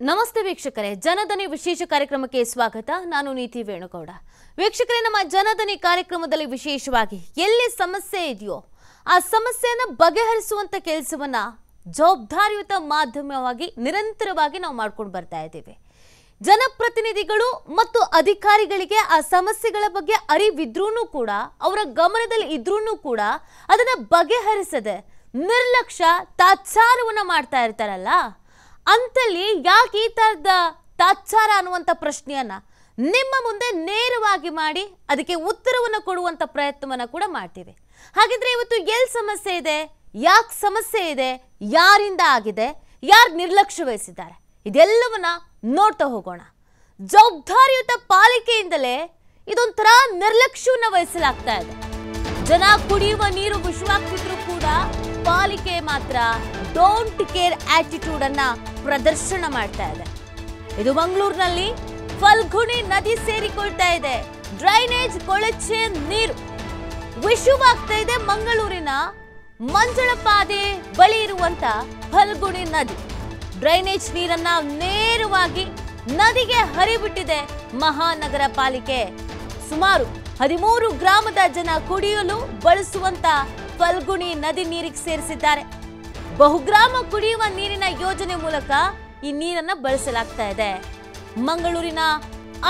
ನಮಸ್ತೆ ವೀಕ್ಷಕರೇ, ಜನಧನಿ ವಿಶೇಷ ಕಾರ್ಯಕ್ರಮಕ್ಕೆ ಸ್ವಾಗತ. ನಾನು ನೀತಿ ವೇಣುಗೌಡ. ವೀಕ್ಷಕರೇ, ನಮ್ಮ ಜನಧನಿ ಕಾರ್ಯಕ್ರಮದಲ್ಲಿ ವಿಶೇಷವಾಗಿ ಎಲ್ಲಿ ಸಮಸ್ಯೆ ಇದೆಯೋ, ಆ ಸಮಸ್ಯೆಯನ್ನು ಬಗೆಹರಿಸುವಂತ ಕೆಲಸವನ್ನ ಜವಾಬ್ದಾರಿಯುತ ಮಾಧ್ಯಮವಾಗಿ ನಿರಂತರವಾಗಿ ನಾವು ಮಾಡ್ಕೊಂಡು ಬರ್ತಾ ಇದ್ದೀವಿ. ಜನಪ್ರತಿನಿಧಿಗಳು ಮತ್ತು ಅಧಿಕಾರಿಗಳಿಗೆ ಆ ಸಮಸ್ಯೆಗಳ ಬಗ್ಗೆ ಅರಿವಿದ್ರೂ ಕೂಡ, ಅವರ ಗಮನದಲ್ಲಿ ಇದ್ರೂ ಕೂಡ ಅದನ್ನ ಬಗೆಹರಿಸದೆ ನಿರ್ಲಕ್ಷ್ಯ ತಾತ್ಸಾರವನ್ನು ಮಾಡ್ತಾ ಇರ್ತಾರಲ್ಲ ಅಂತಲ್ಲಿ ಯಾಕೆ ಈ ಥರದ ತಾತ್ಸಾರ ಅನ್ನುವಂಥ ಪ್ರಶ್ನೆಯನ್ನ ನಿಮ್ಮ ಮುಂದೆ ನೇರವಾಗಿ ಮಾಡಿ ಅದಕ್ಕೆ ಉತ್ತರವನ್ನು ಕೊಡುವಂಥ ಪ್ರಯತ್ನವನ್ನು ಕೂಡ ಮಾಡ್ತೀವಿ. ಹಾಗಿದ್ರೆ ಇವತ್ತು ಎಲ್ಲಿ ಸಮಸ್ಯೆ ಇದೆ? ಯಾಕೆ ಸಮಸ್ಯೆ ಇದೆ? ಯಾರಿಂದ ಆಗಿದೆ? ಯಾರು ನಿರ್ಲಕ್ಷ್ಯ ವಹಿಸಿದ್ದಾರೆ? ಇದೆಲ್ಲವನ್ನ ನೋಡ್ತಾ ಹೋಗೋಣ. ಜವಾಬ್ದಾರಿಯುತ ಪಾಲಿಕೆಯಿಂದಲೇ ಇದೊಂಥರ ನಿರ್ಲಕ್ಷ್ಯವನ್ನು ವಹಿಸಲಾಗ್ತಾ ಇದೆ. ಜನ ಕುಡಿಯುವ ನೀರು ವಿಷವಾಗ್ತಿದ್ರು ಕೂಡ ಪಾಲಿಕೆ ಮಾತ್ರ ಡೋಂಟ್ ಕೇರ್ ಆಟಿಟ್ಯೂಡ್ ಅನ್ನ ಪ್ರದರ್ಶನ ಮಾಡ್ತಾ ಇದೆ. ಇದು ಮಂಗಳೂರಿನಲ್ಲಿ ಫಲ್ಗುಣಿ ನದಿ ಸೇರಿಕೊಳ್ತಾ ಇದೆ. ಡ್ರೈನೇಜ್ ಕೊಳಚೆ ನೀರು. ವಿಷವಾಗ್ತಾ ಇದೆ ಮಂಗಳೂರಿನ ಮಂಜಳಪಾದೆ ಬಳಿ ಇರುವಂತ ಫಲ್ಗುಣಿ ನದಿ. ಡ್ರೈನೇಜ್ ನೀರನ್ನ ನೇರವಾಗಿ ನದಿಗೆ ಹರಿಬಿಟ್ಟಿದೆ ಮಹಾನಗರ ಪಾಲಿಕೆ. ಸುಮಾರು ಹದಿಮೂರು ಗ್ರಾಮದ ಜನ ಕುಡಿಯಲು ಬಳಸುವಂತ ಫಲ್ಗುಣಿ ನದಿ ನೀರಿಗೆ ಸೇರಿಸಿದ್ದಾರೆ. ಬಹುಗ್ರಾಮ ಕುಡಿಯುವ ನೀರಿನ ಯೋಜನೆ ಮೂಲಕ ಈ ನೀರನ್ನ ಬಳಸಲಾಗ್ತಾ ಇದೆ. ಮಂಗಳೂರಿನ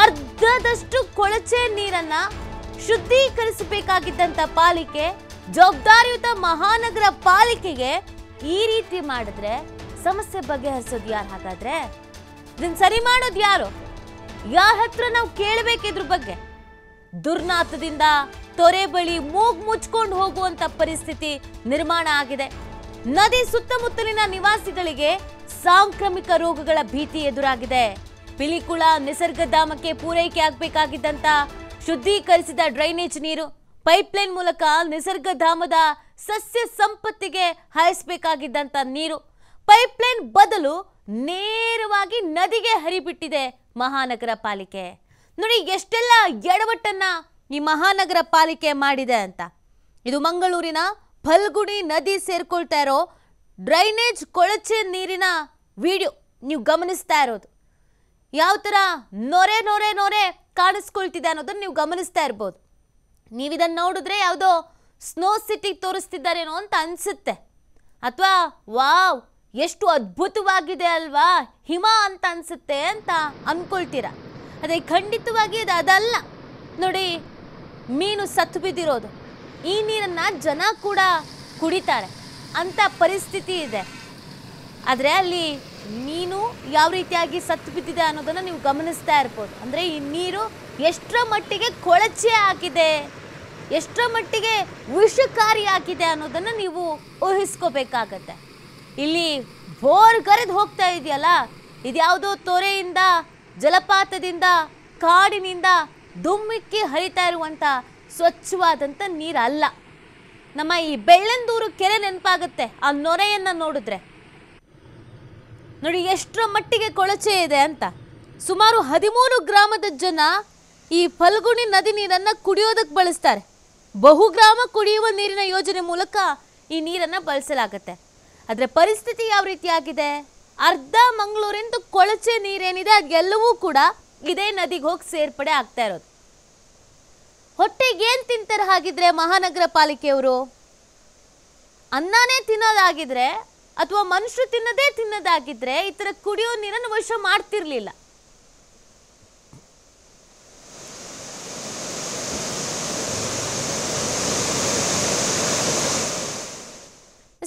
ಅರ್ಧದಷ್ಟು ಕೊಳಚೆ ನೀರನ್ನ ಶುದ್ಧೀಕರಿಸಬೇಕಾಗಿದ್ದಂತ ಪಾಲಿಕೆ, ಜವಾಬ್ದಾರಿಯುತ ಮಹಾನಗರ ಪಾಲಿಕೆಗೆ ಈ ರೀತಿ ಮಾಡಿದ್ರೆ ಸಮಸ್ಯೆ ಬಗೆಹರಿಸೋದು ಯಾರು ಹಾಗಾದ್ರೆ? ಇದನ್ನ ಸರಿ ಮಾಡೋದು ಯಾರು? ಯಾರ ಹತ್ರ ನಾವು ಕೇಳಬೇಕಿದ್ರ ಬಗ್ಗೆ? ದುರ್ನಾಥದಿಂದ ತೊರೆ ಬಳಿ ಮೂಗ್ ಮುಚ್ಕೊಂಡು ಹೋಗುವಂತ ಪರಿಸ್ಥಿತಿ ನಿರ್ಮಾಣ ಆಗಿದೆ. ನದಿ ಸುತ್ತಮುತ್ತಲಿನ ನಿವಾಸಿಗಳಿಗೆ ಸಾಂಕ್ರಾಮಿಕ ರೋಗಗಳ ಭೀತಿ ಎದುರಾಗಿದೆ. ಪಿಲಿಕುಳ ನಿಸರ್ಗಧಾಮಕ್ಕೆ ಪೂರೈಕೆ ಆಗಬೇಕಾಗಿದ್ದಂತ ಶುದ್ಧೀಕರಿಸಿದ ಡ್ರೈನೇಜ್ ನೀರು ಪೈಪ್ಲೈನ್ ಮೂಲಕ ನಿಸರ್ಗಧಾಮದ ಸಸ್ಯ ಸಂಪತ್ತಿಗೆ ಹಾಯಿಸಬೇಕಾಗಿದ್ದಂತ ನೀರು. ಪೈಪ್ಲೈನ್ ಬದಲು ನೇರವಾಗಿ ನದಿಗೆ ಹರಿಬಿಟ್ಟಿದೆ ಮಹಾನಗರ ಪಾಲಿಕೆ. ನೋಡಿ, ಎಷ್ಟೆಲ್ಲ ಎಡವಟ್ಟನ್ನ ಈ ಮಹಾನಗರ ಪಾಲಿಕೆ ಮಾಡಿದೆ ಅಂತ. ಇದು ಮಂಗಳೂರಿನ ಫಲ್ಗುಣಿ ನದಿ ಸೇರ್ಕೊಳ್ತಾ ಇರೋ ಡ್ರೈನೇಜ್ ಕೊಳಚೆ ನೀರಿನ ವಿಡಿಯೋ. ನೀವು ಗಮನಿಸ್ತಾ ಇರೋದು. ಯಾವ ಥರ ನೊರೆ ನೊರೆ ನೊರೆ ಕಾಣಿಸ್ಕೊಳ್ತಿದೆ ಅನ್ನೋದನ್ನ ನೀವು ಗಮನಿಸ್ತಾ ಇರ್ಬೋದು. ನೀವು ಇದನ್ನು ನೋಡಿದ್ರೆ ಯಾವುದೋ ಸ್ನೋ ಸಿಟಿ ತೋರಿಸ್ತಿದ್ದಾರೇನೋ ಅಂತ ಅನಿಸುತ್ತೆ. ಅಥವಾ, ವಾವ್, ಎಷ್ಟು ಅದ್ಭುತವಾಗಿದೆ ಅಲ್ವಾ, ಹಿಮ ಅಂತ ಅನಿಸುತ್ತೆ ಅಂತ ಅಂದ್ಕೊಳ್ತೀರಾ ಅದೇ ಖಂಡಿತವಾಗಿ ಅದು ಅದಲ್ಲ. ನೋಡಿ, ಮೀನು ಸತ್ತು ಬಿದ್ದಿರೋದು. ಈ ನೀರನ್ನು ಜನ ಕೂಡ ಕುಡಿತಾರೆ. ಅಂಥ ಪರಿಸ್ಥಿತಿ ಇದೆ. ಆದರೆ ಅಲ್ಲಿ ಮೀನು ಯಾವ ರೀತಿಯಾಗಿ ಸತ್ತು ಬಿದ್ದಿದೆ ಅನ್ನೋದನ್ನು ನೀವು ಗಮನಿಸ್ತಾ ಇರ್ಬೋದು. ಅಂದರೆ ಈ ನೀರು ಎಷ್ಟರ ಮಟ್ಟಿಗೆ ಕೊಳಚೆ ಆಗಿದೆ, ಎಷ್ಟರ ಮಟ್ಟಿಗೆ ವಿಷಕಾರಿ ಆಗಿದೆ ಅನ್ನೋದನ್ನು ನೀವು ಊಹಿಸ್ಕೋಬೇಕಾಗತ್ತೆ. ಇಲ್ಲಿ ಬೋರ್ ಕರೆದು ಹೋಗ್ತಾ ಇದೆಯಲ್ಲ, ಇದ್ಯಾವುದೋ ತೊರೆಯಿಂದ ಜಲಪಾತದಿಂದ ಕಾಡಿನಿಂದ ಧುಮ್ಮಿಕ್ಕಿ ಹರಿತಾ ಇರುವಂಥ ಸ್ವಚ್ಛವಾದಂಥ ನೀರಲ್ಲ. ನಮ್ಮ ಈ ಬೆಳ್ಳಂದೂರು ಕೆರೆ ನೆನಪಾಗುತ್ತೆ, ಆ ನೊರೆಯನ್ನು ನೋಡಿದ್ರೆ. ನೋಡಿ, ಎಷ್ಟರ ಮಟ್ಟಿಗೆ ಕೊಳಚೆ ಇದೆ ಅಂತ. ಸುಮಾರು ಹದಿಮೂರು ಗ್ರಾಮದ ಜನ ಈ ಫಲ್ಗುಣಿ ನದಿ ನೀರನ್ನು ಕುಡಿಯೋದಕ್ಕೆ ಬಳಸ್ತಾರೆ. ಬಹುಗ್ರಾಮ ಕುಡಿಯುವ ನೀರಿನ ಯೋಜನೆ ಮೂಲಕ ಈ ನೀರನ್ನು ಬಳಸಲಾಗತ್ತೆ. ಆದರೆ ಪರಿಸ್ಥಿತಿ ಯಾವ ರೀತಿಯಾಗಿದೆ ಅರ್ಧ ಮಂಗಳೂರಿಂದ ಕೊಳಚೆ ನೀರೇನಿದೆ, ಅದೆಲ್ಲವೂ ಕೂಡ ಇದೇ ನದಿಗೆ ಹೋಗಿ ಸೇರ್ಪಡೆ ಆಗ್ತಾ ಇರೋದು. ಹೊಟ್ಟೆಗೆ ಏನು ತಿಂತಾರೆ ಹಾಗಿದ್ರೆ ಮಹಾನಗರ ಪಾಲಿಕೆಯವರು? ಅನ್ನನೇ ತಿನ್ನೋದಾಗಿದ್ರೆ ಅಥವಾ ಮನುಷ್ಯರು ತಿನ್ನದೇ ತಿನ್ನೋದಾಗಿದ್ರೆ ಈ ಥರ ಕುಡಿಯೋ ನೀರನ್ನು ವಶ ಮಾಡ್ತಿರ್ಲಿಲ್ಲ.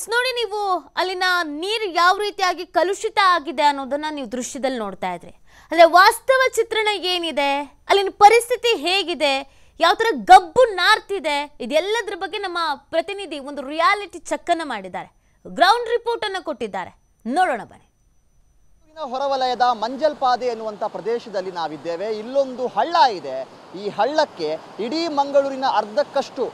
ನೋಡಿ ನೀವು ಅಲ್ಲಿನ ನೀರು ಯಾವ ರೀತಿಯಾಗಿ ಕಲುಷಿತ ಆಗಿದೆ ಅನ್ನೋದನ್ನ ನೀವು ದೃಶ್ಯದಲ್ಲಿ ನೋಡ್ತಾ ಇದ್ರಿ. ಅಂದ್ರೆ ವಾಸ್ತವ ಚಿತ್ರಣ ಏನಿದೆ? ಅಲ್ಲಿನ ಪರಿಸ್ಥಿತಿ ಹೇಗಿದೆ? ಯಾವ ಥರ ಗಬ್ಬು ನಾರ್ತಿದೆ? ಇದೆಲ್ಲದ್ರ ಬಗ್ಗೆ ನಮ್ಮ ಪ್ರತಿನಿಧಿ ಒಂದು ರಿಯಾಲಿಟಿ ಚೆಕ್ಕನ್ನು ಮಾಡಿದ್ದಾರೆ. ಗ್ರೌಂಡ್ ರಿಪೋರ್ಟ್ ಅನ್ನು ಕೊಟ್ಟಿದ್ದಾರೆ. ನೋಡೋಣ ಬನ್ನಿ. ಹೊರವಲಯದ ಮಂಜಲ್ಪಾದೆ ಎನ್ನುವಂಥ ಪ್ರದೇಶದಲ್ಲಿ ನಾವಿದ್ದೇವೆ. ಇಲ್ಲೊಂದು ಹಳ್ಳ ಇದೆ. ಈ ಹಳ್ಳಕ್ಕೆ ಇಡೀ ಮಂಗಳೂರಿನ ಅರ್ಧಕ್ಕಷ್ಟು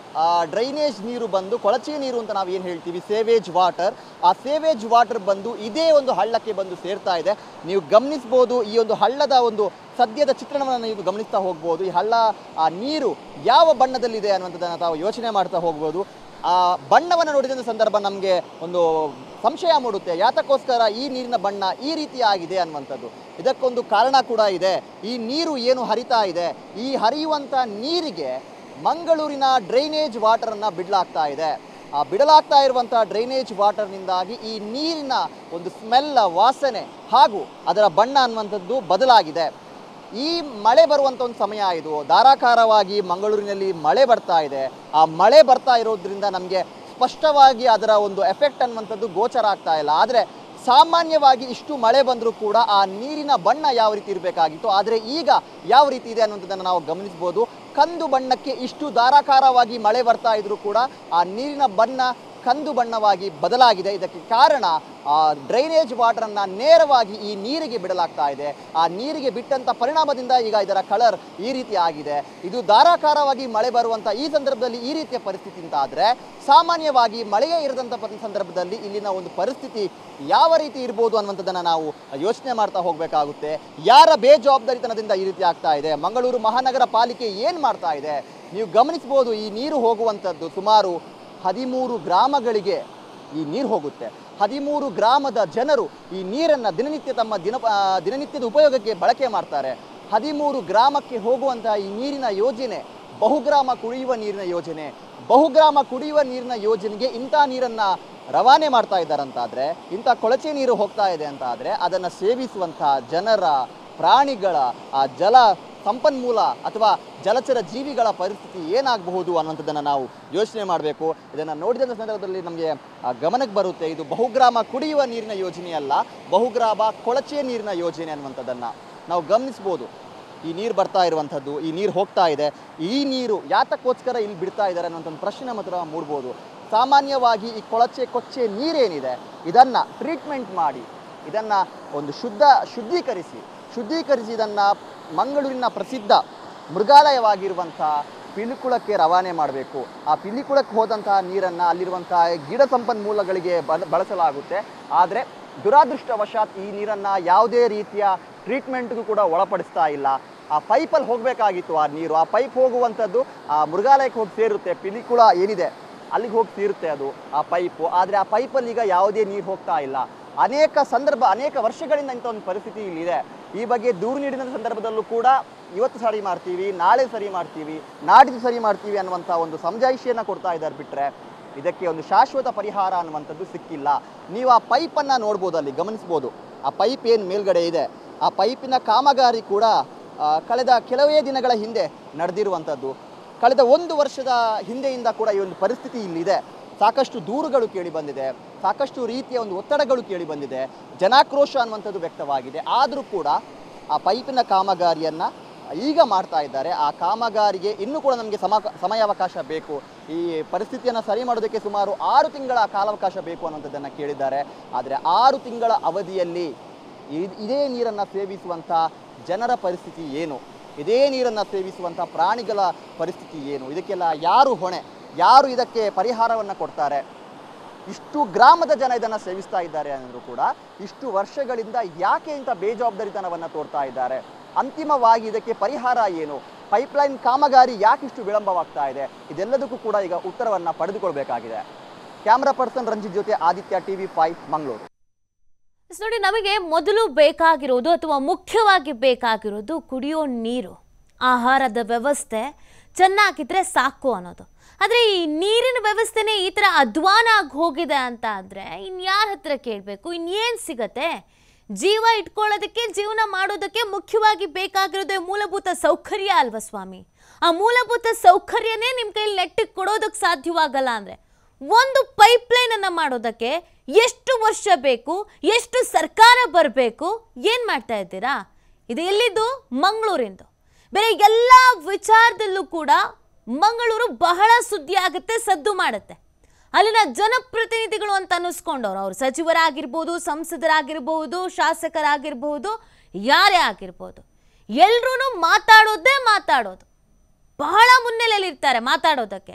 ಡ್ರೈನೇಜ್ ನೀರು ಬಂದು ಕೊಳಚೆ ನೀರು ಅಂತ ನಾವು ಏನು ಹೇಳ್ತೀವಿ? Sewage water. ಆ ಸೇವೇಜ್ ವಾಟರ್ ಬಂದು ಇದೇ ಒಂದು ಹಳ್ಳಕ್ಕೆ ಬಂದು ಸೇರ್ತಾ ಇದೆ. ನೀವು ಗಮನಿಸ್ಬೋದು, ಈ ಒಂದು ಹಳ್ಳದ ಒಂದು ಸದ್ಯದ ಚಿತ್ರಣವನ್ನು ನೀವು ಗಮನಿಸ್ತಾ ಹೋಗ್ಬೋದು. ಈ ಹಳ್ಳ, ಆ, ನೀರು ಯಾವ ಬಣ್ಣದಲ್ಲಿದೆ ಅನ್ನುವಂಥದ್ದನ್ನು ತಾವು ಯೋಚನೆ ಮಾಡ್ತಾ ಹೋಗ್ಬೋದು. ಆ, ಬಣ್ಣವನ್ನು ನೋಡಿದಂಥ ಸಂದರ್ಭ ನಮಗೆ ಒಂದು ಸಂಶಯ ಮೂಡುತ್ತೆ. ಯಾತಕ್ಕೋಸ್ಕರ ಈ ನೀರಿನ ಬಣ್ಣ ಈ ರೀತಿ ಆಗಿದೆ ಅನ್ನುವಂಥದ್ದು. ಇದಕ್ಕೊಂದು ಕಾರಣ ಕೂಡ ಇದೆ. ಈ ನೀರು ಏನು ಹರಿತಾ ಇದೆ? ಈ ಹರಿಯುವಂಥ ನೀರಿಗೆ ಮಂಗಳೂರಿನ ಡ್ರೈನೇಜ್ ವಾಟರನ್ನು ಬಿಡಲಾಗ್ತಾ ಇದೆ. ಆ ಬಿಡಲಾಗ್ತಾ ಇರುವಂಥ ಡ್ರೈನೇಜ್ ವಾಟರ್ನಿಂದಾಗಿ ಈ ನೀರಿನ ಒಂದು ಸ್ಮೆಲ್, ವಾಸನೆ ಹಾಗೂ ಅದರ ಬಣ್ಣ ಅನ್ನುವಂಥದ್ದು ಬದಲಾಗಿದೆ. ಈ ಮಳೆ ಬರುವಂಥ ಒಂದು ಸಮಯ ಇದು. ಧಾರಾಕಾರವಾಗಿ ಮಂಗಳೂರಿನಲ್ಲಿ ಮಳೆ ಬರ್ತಾ ಇದೆ. ಆ ಮಳೆ ಬರ್ತಾ ಇರೋದ್ರಿಂದ ನಮಗೆ ಸ್ಪಷ್ಟವಾಗಿ ಅದರ ಒಂದು ಎಫೆಕ್ಟ್ ಅನ್ನುವಂಥದ್ದು ಗೋಚರ ಆಗ್ತಾ ಇಲ್ಲ. ಆದರೆ ಸಾಮಾನ್ಯವಾಗಿ ಇಷ್ಟು ಮಳೆ ಬಂದರೂ ಕೂಡ ಆ ನೀರಿನ ಬಣ್ಣ ಯಾವ ರೀತಿ ಇರಬೇಕಾಗಿತ್ತು? ಆದರೆ ಈಗ ಯಾವ ರೀತಿ ಇದೆ ಅನ್ನುವಂಥದ್ದನ್ನು ನಾವು ಗಮನಿಸ್ಬೋದು. ಕಂದು ಬಣ್ಣಕ್ಕೆ ಇಷ್ಟು ಧಾರಾಕಾರವಾಗಿ ಮಳೆ ಬರ್ತಾ ಇದ್ರೂ ಕೂಡ ಆ ನೀರಿನ ಬಣ್ಣ ಕಂದು ಬಣ್ಣವಾಗಿ ಬದಲಾಗಿದೆ. ಇದಕ್ಕೆ ಕಾರಣ, ಆ ಡ್ರೈನೇಜ್ ವಾಟರನ್ನು ನೇರವಾಗಿ ಈ ನೀರಿಗೆ ಬಿಡಲಾಗ್ತಾ ಇದೆ. ಆ ನೀರಿಗೆ ಬಿಟ್ಟಂಥ ಪರಿಣಾಮದಿಂದ ಈಗ ಇದರ ಕಲರ್ ಈ ರೀತಿ ಆಗಿದೆ. ಇದು ಧಾರಾಕಾರವಾಗಿ ಮಳೆ ಬರುವಂಥ ಈ ಸಂದರ್ಭದಲ್ಲಿ ಈ ರೀತಿಯ ಪರಿಸ್ಥಿತಿ ಅಂತ ಆದರೆ ಸಾಮಾನ್ಯವಾಗಿ ಮಳೆಯೇ ಇರದಂಥ ಸಂದರ್ಭದಲ್ಲಿ ಇಲ್ಲಿನ ಒಂದು ಪರಿಸ್ಥಿತಿ ಯಾವ ರೀತಿ ಇರ್ಬೋದು ಅನ್ನುವಂಥದ್ದನ್ನು ನಾವು ಯೋಚನೆ ಮಾಡ್ತಾ ಹೋಗಬೇಕಾಗುತ್ತೆ. ಯಾರ ಬೇಜವಾಬ್ದಾರಿತನದಿಂದ ಈ ರೀತಿ ಆಗ್ತಾ ಇದೆ? ಮಂಗಳೂರು ಮಹಾನಗರ ಪಾಲಿಕೆ ಏನು ಮಾಡ್ತಾ ಇದೆ? ನೀವು ಗಮನಿಸ್ಬೋದು ಈ ನೀರು ಹೋಗುವಂಥದ್ದು ಸುಮಾರು ಹದಿಮೂರು ಗ್ರಾಮಗಳಿಗೆ ಈ ನೀರು ಹೋಗುತ್ತೆ. ಹದಿಮೂರು ಗ್ರಾಮದ ಜನರು ಈ ನೀರನ್ನು ದಿನನಿತ್ಯ ತಮ್ಮ ದಿನ ದಿನನಿತ್ಯದ ಉಪಯೋಗಕ್ಕೆ ಬಳಕೆ ಮಾಡ್ತಾರೆ. ಹದಿಮೂರು ಗ್ರಾಮಕ್ಕೆ ಹೋಗುವಂತಹ ಈ ನೀರಿನ ಯೋಜನೆ ಬಹುಗ್ರಾಮ ಕುಡಿಯುವ ನೀರಿನ ಯೋಜನೆ. ಬಹುಗ್ರಾಮ ಕುಡಿಯುವ ನೀರಿನ ಯೋಜನೆಗೆ ಇಂಥ ನೀರನ್ನು ರವಾನೆ ಮಾಡ್ತಾ ಇದ್ದಾರಂತಾದರೆ, ಇಂಥ ಕೊಳಚೆ ನೀರು ಹೋಗ್ತಾ ಇದೆ ಅಂತ ಆದರೆ ಅದನ್ನು ಸೇವಿಸುವಂಥ ಜನರ ಪ್ರಾಣಿಗಳ, ಆ ಜಲ ಸಂಪನ್ಮೂಲ ಅಥವಾ ಜಲಚರ ಜೀವಿಗಳ ಪರಿಸ್ಥಿತಿ ಏನಾಗಬಹುದು ಅನ್ನುವಂಥದ್ದನ್ನು ನಾವು ಯೋಚನೆ ಮಾಡಬೇಕು. ಇದನ್ನು ನೋಡಿದ ಸಂದರ್ಭದಲ್ಲಿ ನಮಗೆ ಗಮನಕ್ಕೆ ಬರುತ್ತೆ. ಇದು ಬಹುಗ್ರಾಮ ಕುಡಿಯುವ ನೀರಿನ ಯೋಜನೆ ಅಲ್ಲ, ಬಹುಗ್ರಾಮ ಕೊಳಚೆ ನೀರಿನ ಯೋಜನೆ ಅನ್ನುವಂಥದ್ದನ್ನು ನಾವು ಗಮನಿಸ್ಬೋದು. ಈ ನೀರು ಬರ್ತಾ ಇರುವಂಥದ್ದು, ಈ ನೀರು ಹೋಗ್ತಾ ಇದೆ, ಈ ನೀರು ಯಾತಕ್ಕೋಸ್ಕರ ಇಲ್ಲಿ ಬಿಡ್ತಾ ಇದ್ದಾರೆ ಅನ್ನೋಂಥ ಪ್ರಶ್ನೆ ಮಾತ್ರ ಮೂಡ್ಬೋದು. ಸಾಮಾನ್ಯವಾಗಿ ಈ ಕೊಳಚೆ ಕೊಚ್ಚೆ ನೀರೇನಿದೆ, ಇದನ್ನು ಟ್ರೀಟ್ಮೆಂಟ್ ಮಾಡಿ, ಇದನ್ನು ಒಂದು ಶುದ್ಧ ಶುದ್ಧೀಕರಿಸಿ ಶುದ್ಧೀಕರಿಸಿ ಇದನ್ನು ಮಂಗಳೂರಿನ ಪ್ರಸಿದ್ಧ ಮೃಗಾಲಯವಾಗಿರುವಂಥ ಪಿಲಿಕುಳಕ್ಕೆ ರವಾನೆ ಮಾಡಬೇಕು. ಆ ಪಿಲಿಕುಳಕ್ಕೆ ಹೋದಂತಹ ನೀರನ್ನು ಅಲ್ಲಿರುವಂತಹ ಗಿಡ ಸಂಪನ್ಮೂಲಗಳಿಗೆ ಬಳ, ಬಳಸಲಾಗುತ್ತೆ. ಆದರೆ ದುರಾದೃಷ್ಟವಶಾತ್ ಈ ನೀರನ್ನು ಯಾವುದೇ ರೀತಿಯ ಟ್ರೀಟ್ಮೆಂಟ್ಗೂ ಕೂಡ ಒಳಪಡಿಸ್ತಾ ಇಲ್ಲ. ಆ ಪೈಪಲ್ಲಿ ಹೋಗಬೇಕಾಗಿತ್ತು ಆ ನೀರು. ಆ ಪೈಪ್ ಹೋಗುವಂಥದ್ದು ಆ ಮೃಗಾಲಯಕ್ಕೆ ಹೋಗಿ ಸೇರುತ್ತೆ. ಪಿಲಿಕುಳ ಏನಿದೆ, ಅಲ್ಲಿಗೆ ಹೋಗಿ ಸೇರುತ್ತೆ ಅದು, ಆ ಪೈಪು. ಆದರೆ ಆ ಪೈಪಲ್ಲಿ ಈಗ ಯಾವುದೇ ನೀರು ಹೋಗ್ತಾ ಇಲ್ಲ. ಅನೇಕ ಸಂದರ್ಭ, ಅನೇಕ ವರ್ಷಗಳಿಂದ ಇಂಥ ಒಂದು ಪರಿಸ್ಥಿತಿ ಇಲ್ಲಿದೆ ಈ ಬಗ್ಗೆ ದೂರು ನೀಡಿದ ಸಂದರ್ಭದಲ್ಲೂ ಕೂಡ ಇವತ್ತು ಸರಿ ಮಾಡ್ತೀವಿ, ನಾಳೆ ಸರಿ ಮಾಡ್ತೀವಿ, ನಾಡಿದ್ದು ಸರಿ ಮಾಡ್ತೀವಿ ಅನ್ನುವಂಥ ಒಂದು ಸಮಜಾಯಿಷಿಯನ್ನು ಕೊಡ್ತಾ ಇದ್ದಾರೆ ಬಿಟ್ಟರೆ ಇದಕ್ಕೆ ಒಂದು ಶಾಶ್ವತ ಪರಿಹಾರ ಅನ್ನುವಂಥದ್ದು ಸಿಕ್ಕಿಲ್ಲ. ನೀವು ಆ ಪೈಪನ್ನು ನೋಡ್ಬೋದು ಅಲ್ಲಿ, ಗಮನಿಸ್ಬೋದು. ಆ ಪೈಪ್ ಏನು ಮೇಲ್ಗಡೆ ಇದೆ. ಆ ಪೈಪಿನ ಕಾಮಗಾರಿ ಕೂಡ ಕಳೆದ ಕೆಲವೇ ದಿನಗಳ ಹಿಂದೆ ನಡೆದಿರುವಂಥದ್ದು. ಕಳೆದ ಒಂದು ವರ್ಷದ ಹಿಂದೆಯಿಂದ ಕೂಡ ಈ ಒಂದು ಪರಿಸ್ಥಿತಿ ಇಲ್ಲಿದೆ. ಸಾಕಷ್ಟು ದೂರುಗಳು ಕೇಳಿ ಬಂದಿದೆ, ಸಾಕಷ್ಟು ರೀತಿಯ ಒಂದು ಒತ್ತಡಗಳು ಕೇಳಿ ಬಂದಿದೆ, ಜನಾಕ್ರೋಶ ಅನ್ನುವಂಥದ್ದು ವ್ಯಕ್ತವಾಗಿದೆ. ಆದರೂ ಕೂಡ ಆ ಪೈಪಿನ ಕಾಮಗಾರಿಯನ್ನು ಈಗ ಮಾಡ್ತಾ ಇದ್ದಾರೆ. ಆ ಕಾಮಗಾರಿಗೆ ಇನ್ನೂ ಕೂಡ ನಮಗೆ ಸಮ, ಸಮಯಾವಕಾಶ ಬೇಕು. ಈ ಪರಿಸ್ಥಿತಿಯನ್ನು ಸರಿ ಮಾಡೋದಕ್ಕೆ ಸುಮಾರು ಆರು ತಿಂಗಳ ಕಾಲಾವಕಾಶ ಬೇಕು ಅನ್ನುವಂಥದ್ದನ್ನು ಕೇಳಿದ್ದಾರೆ. ಆದರೆ ಆರು ತಿಂಗಳ ಅವಧಿಯಲ್ಲಿ ಇದೇ ನೀರನ್ನು ಸೇವಿಸುವಂಥ ಜನರ ಪರಿಸ್ಥಿತಿ ಏನು? ಇದೇ ನೀರನ್ನು ಸೇವಿಸುವಂಥ ಪ್ರಾಣಿಗಳ ಪರಿಸ್ಥಿತಿ ಏನು? ಇದಕ್ಕೆಲ್ಲ ಯಾರು ಹೊಣೆ? ಯಾರು ಇದಕ್ಕೆ ಪರಿಹಾರವನ್ನು ಕೊಡ್ತಾರೆ? ಇಷ್ಟು ಗ್ರಾಮದ ಜನ ಇದನ್ನು ಸೇವಿಸ್ತಾ ಇದ್ದಾರೆ ಅಂದರೂ ಕೂಡ ಇಷ್ಟು ವರ್ಷಗಳಿಂದ ಯಾಕೆ ಇಂಥ ಬೇಜವಾಬ್ದಾರಿತನವನ್ನು ತೋರ್ತಾ ಇದ್ದಾರೆ? ಅಂತಿಮವಾಗಿ ಇದಕ್ಕೆ ಪರಿಹಾರ ಏನು? ಪೈಪ್ಲೈನ್ ಕಾಮಗಾರಿ ಯಾಕಿಷ್ಟು ವಿಳಂಬವಾಗ್ತಾ ಇದೆ? ಇದೆಲ್ಲದಕ್ಕೂ ಕೂಡ ಈಗ ಉತ್ತರವನ್ನು ಪಡೆದುಕೊಳ್ಬೇಕಾಗಿದೆ. ಕ್ಯಾಮ್ರಾ ಪರ್ಸನ್ ರಂಜಿತ್ ಜೊತೆ ಆದಿತ್ಯ ಟಿವಿ ಫೈವ್, ಮಂಗಳೂರು. ನೋಡಿ, ನಮಗೆ ಮೊದಲು ಬೇಕಾಗಿರೋದು ಅಥವಾ ಮುಖ್ಯವಾಗಿ ಬೇಕಾಗಿರೋದು ಕುಡಿಯೋ ನೀರು, ಆಹಾರದ ವ್ಯವಸ್ಥೆ ಚೆನ್ನಾಗಿದ್ರೆ ಸಾಕು ಅನ್ನೋದು. ಆದರೆ ಈ ನೀರಿನ ವ್ಯವಸ್ಥೆನೇ ಈ ಥರ ಅಧ್ವಾನ ಆಗಿ ಹೋಗಿದೆ ಅಂತ ಅಂದರೆ ಇನ್ಯಾರ ಹತ್ರ ಕೇಳಬೇಕು? ಇನ್ನೇನು ಸಿಗತ್ತೆ? ಜೀವ ಇಟ್ಕೊಳ್ಳೋದಕ್ಕೆ, ಜೀವನ ಮಾಡೋದಕ್ಕೆ ಮುಖ್ಯವಾಗಿ ಬೇಕಾಗಿರೋದೇ ಮೂಲಭೂತ ಸೌಕರ್ಯ ಅಲ್ವಾ ಸ್ವಾಮಿ? ಆ ಮೂಲಭೂತ ಸೌಕರ್ಯನೇ ನಿಮ್ಮ ಕೈಲಿ ನೆಟ್ಟಿಗೆ ಕೊಡೋದಕ್ಕೆ ಸಾಧ್ಯವಾಗಲ್ಲ ಅಂದರೆ ಒಂದು ಪೈಪ್ಲೈನನ್ನು ಮಾಡೋದಕ್ಕೆ ಎಷ್ಟು ವರ್ಷ ಬೇಕು? ಎಷ್ಟು ಸರ್ಕಾರ ಬರಬೇಕು? ಏನು ಮಾಡ್ತಾ ಇದ್ದೀರಾ? ಇದು ಎಲ್ಲಿದ್ದು? ಮಂಗಳೂರಿಂದು. ಬೇರೆ ಎಲ್ಲ ವಿಚಾರದಲ್ಲೂ ಕೂಡ ಮಂಗಳೂರು ಬಹಳ ಸುದ್ದಿ ಆಗುತ್ತೆ, ಸದ್ದು ಮಾಡುತ್ತೆ. ಅಲ್ಲಿನ ಜನಪ್ರತಿನಿಧಿಗಳು ಅಂತ ಅನ್ನಿಸ್ಕೊಂಡವ್ರು. ಅವ್ರು ಸಚಿವರಾಗಿರ್ಬೋದು, ಸಂಸದರಾಗಿರ್ಬೋದು, ಶಾಸಕರಾಗಿರ್ಬೋದು, ಯಾರೇ ಆಗಿರ್ಬೋದು. ಎಲ್ರೂ ಮಾತಾಡೋದೇ ಮಾತಾಡೋದು. ಬಹಳ ಮುನ್ನೆಲೆಯಲ್ಲಿ ಇರ್ತಾರೆ ಮಾತಾಡೋದಕ್ಕೆ.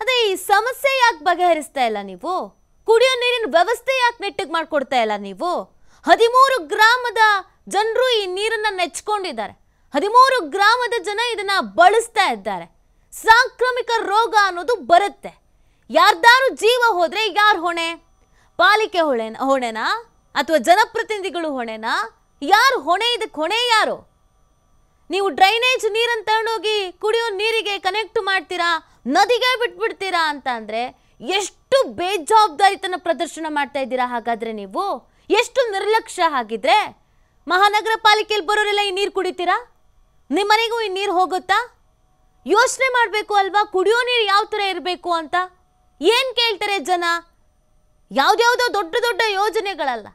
ಅದೇ ಈ ಸಮಸ್ಯೆ ಯಾಕೆ ಬಗೆಹರಿಸ್ತಾ ಇಲ್ಲ ನೀವು? ಕುಡಿಯೋ ನೀರಿನ ವ್ಯವಸ್ಥೆ ಯಾಕೆ ನೆಟ್ಟಿಗೆ ಮಾಡ್ಕೊಡ್ತಾ ಇಲ್ಲ ನೀವು? ಹದಿಮೂರು ಗ್ರಾಮದ ಜನರು ಈ ನೀರನ್ನು ನೆಚ್ಕೊಂಡಿದ್ದಾರೆ. ಹದಿಮೂರು ಗ್ರಾಮದ ಜನ ಇದನ್ನ ಬಳಸ್ತಾ ಇದ್ದಾರೆ. ಸಾಂಕ್ರಾಮಿಕ ರೋಗ ಅನ್ನೋದು ಬರುತ್ತೆ. ಯಾರ್ದಾರು ಜೀವ ಹೋದರೆ ಯಾರು ಹೊಣೆ? ಪಾಲಿಕೆ ಹೊಣೆ ಹೊಣೆನಾ? ಅಥವಾ ಜನಪ್ರತಿನಿಧಿಗಳು ಹೊಣೆನಾ? ಯಾರು ಹೊಣೆ ಇದಕ್ಕೆ ಹೊಣೆ ಯಾರು? ನೀವು ಡ್ರೈನೇಜ್ ನೀರನ್ನು ತಗೊಂಡೋಗಿ ಕುಡಿಯೋ ನೀರಿಗೆ ಕನೆಕ್ಟ್ ಮಾಡ್ತೀರಾ? ನದಿಗೆ ಬಿಟ್ಬಿಡ್ತೀರಾ ಅಂತ ಅಂದರೆ ಎಷ್ಟು ಬೇಜವಾಬ್ದಾರಿತನ ಪ್ರದರ್ಶನ ಮಾಡ್ತಾ ಇದ್ದೀರಾ ಹಾಗಾದರೆ ನೀವು? ಎಷ್ಟು ನಿರ್ಲಕ್ಷ್ಯ ಹಾಗಿದ್ರೆ ಮಹಾನಗರ ಪಾಲಿಕೆಯಲ್ಲಿ ಬರೋರೆಲ್ಲ ಈ ನೀರು ಕುಡಿತೀರಾ? ನಿಮ್ಮನೆಗೂ ಈ ನೀರು ಹೋಗುತ್ತಾ? ಯೋಚನೆ ಮಾಡಬೇಕು ಅಲ್ವಾ? ಕುಡಿಯೋ ನೀರು ಯಾವ ಥರ ಇರಬೇಕು ಅಂತ? ಏನು ಕೇಳ್ತಾರೆ ಜನ? ಯಾವುದ್ಯಾವುದೋ ದೊಡ್ಡ ದೊಡ್ಡ ಯೋಜನೆಗಳಲ್ಲ.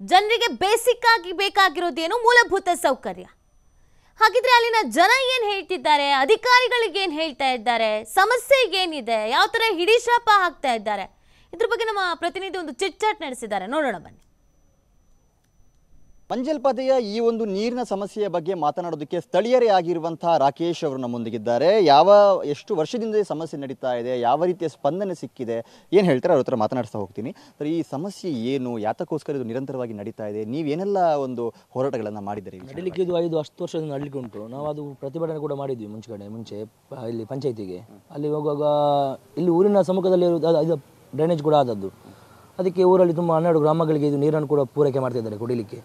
ಜನರಿಗೆ ಬೇಸಿಕ್ ಆಗಿ ಬೇಕಾಗಿರೋದೇನು ಮೂಲಭೂತ ಸೌಕರ್ಯ. ಹಾಗಿದ್ರೆ ಅಲ್ಲಿನ ಜನ ಏನು ಹೇಳ್ತಿದ್ದಾರೆ? ಅಧಿಕಾರಿಗಳಿಗೆ ಏನು ಹೇಳ್ತಾ ಇದ್ದಾರೆ? ಸಮಸ್ಯೆ ಏನಿದೆ? ಯಾವ ಥರ ಹಿಡಿಶಾಪ ಹಾಕ್ತಾ ಇದ್ದಾರೆ? ಇದ್ರ ಬಗ್ಗೆ ನಮ್ಮ ಪ್ರತಿನಿಧಿ ಒಂದು ಚಿಟ್ಚಾಟ್ ನಡೆಸಿದ್ದಾರೆ. ನೋಡೋಣ ಬನ್ನಿ. ಮಂಜಲ್ಪಾದೆಯ ಈ ಒಂದು ನೀರಿನ ಸಮಸ್ಯೆಯ ಬಗ್ಗೆ ಮಾತನಾಡೋದಕ್ಕೆ ಸ್ಥಳೀಯರೇ ಆಗಿರುವಂತಹ ರಾಕೇಶ್ ಅವರು ನಮ್ಮೊಂದಿಗಿದ್ದಾರೆ. ಯಾವ, ಎಷ್ಟು ವರ್ಷದಿಂದ ಈ ಸಮಸ್ಯೆ ನಡೀತಾ ಇದೆ, ಯಾವ ರೀತಿಯ ಸ್ಪಂದನೆ ಸಿಕ್ಕಿದೆ, ಏನು ಹೇಳ್ತಾರೆ? ಅವ್ರ ಹತ್ರ ಮಾತನಾಡ್ತಾ ಹೋಗ್ತೀನಿ. ಸರ್, ಈ ಸಮಸ್ಯೆ ಏನು, ಯಾತಕ್ಕೋಸ್ಕರ ಇದು ನಿರಂತರವಾಗಿ ನಡೀತಾ ಇದೆ? ನೀವೇನೆಲ್ಲ ಒಂದು ಹೋರಾಟಗಳನ್ನು ಮಾಡಿದ್ದೀರಿ? ನಡೀಲಿಕ್ಕೆ ಇದು ಐದು, ಹತ್ತು ವರ್ಷದಿಂದ ನಡಲಿಕ್ಕೆ ಉಂಟು. ನಾವು ಅದು ಪ್ರತಿಭಟನೆ ಕೂಡ ಮಾಡಿದ್ವಿ ಮುಂಚೆ ಕಡೆ, ಮುಂಚೆ ಇಲ್ಲಿ ಪಂಚಾಯತಿಗೆ. ಅಲ್ಲಿ ಹೋಗುವಾಗ ಇಲ್ಲಿ ಊರಿನ ಸಮ್ಮುಖದಲ್ಲಿ ಇದು ಡ್ರೈನೇಜ್ ಕೂಡ ಆದದ್ದು. ಅದಕ್ಕೆ ಊರಲ್ಲಿ ತುಂಬ ಹನ್ನೆರಡು ಗ್ರಾಮಗಳಿಗೆ ಇದು ನೀರನ್ನು ಕೂಡ ಪೂರೈಕೆ ಮಾಡ್ತಿದ್ದಾರೆ ಕುಡಿಲಿಕ್ಕೆ.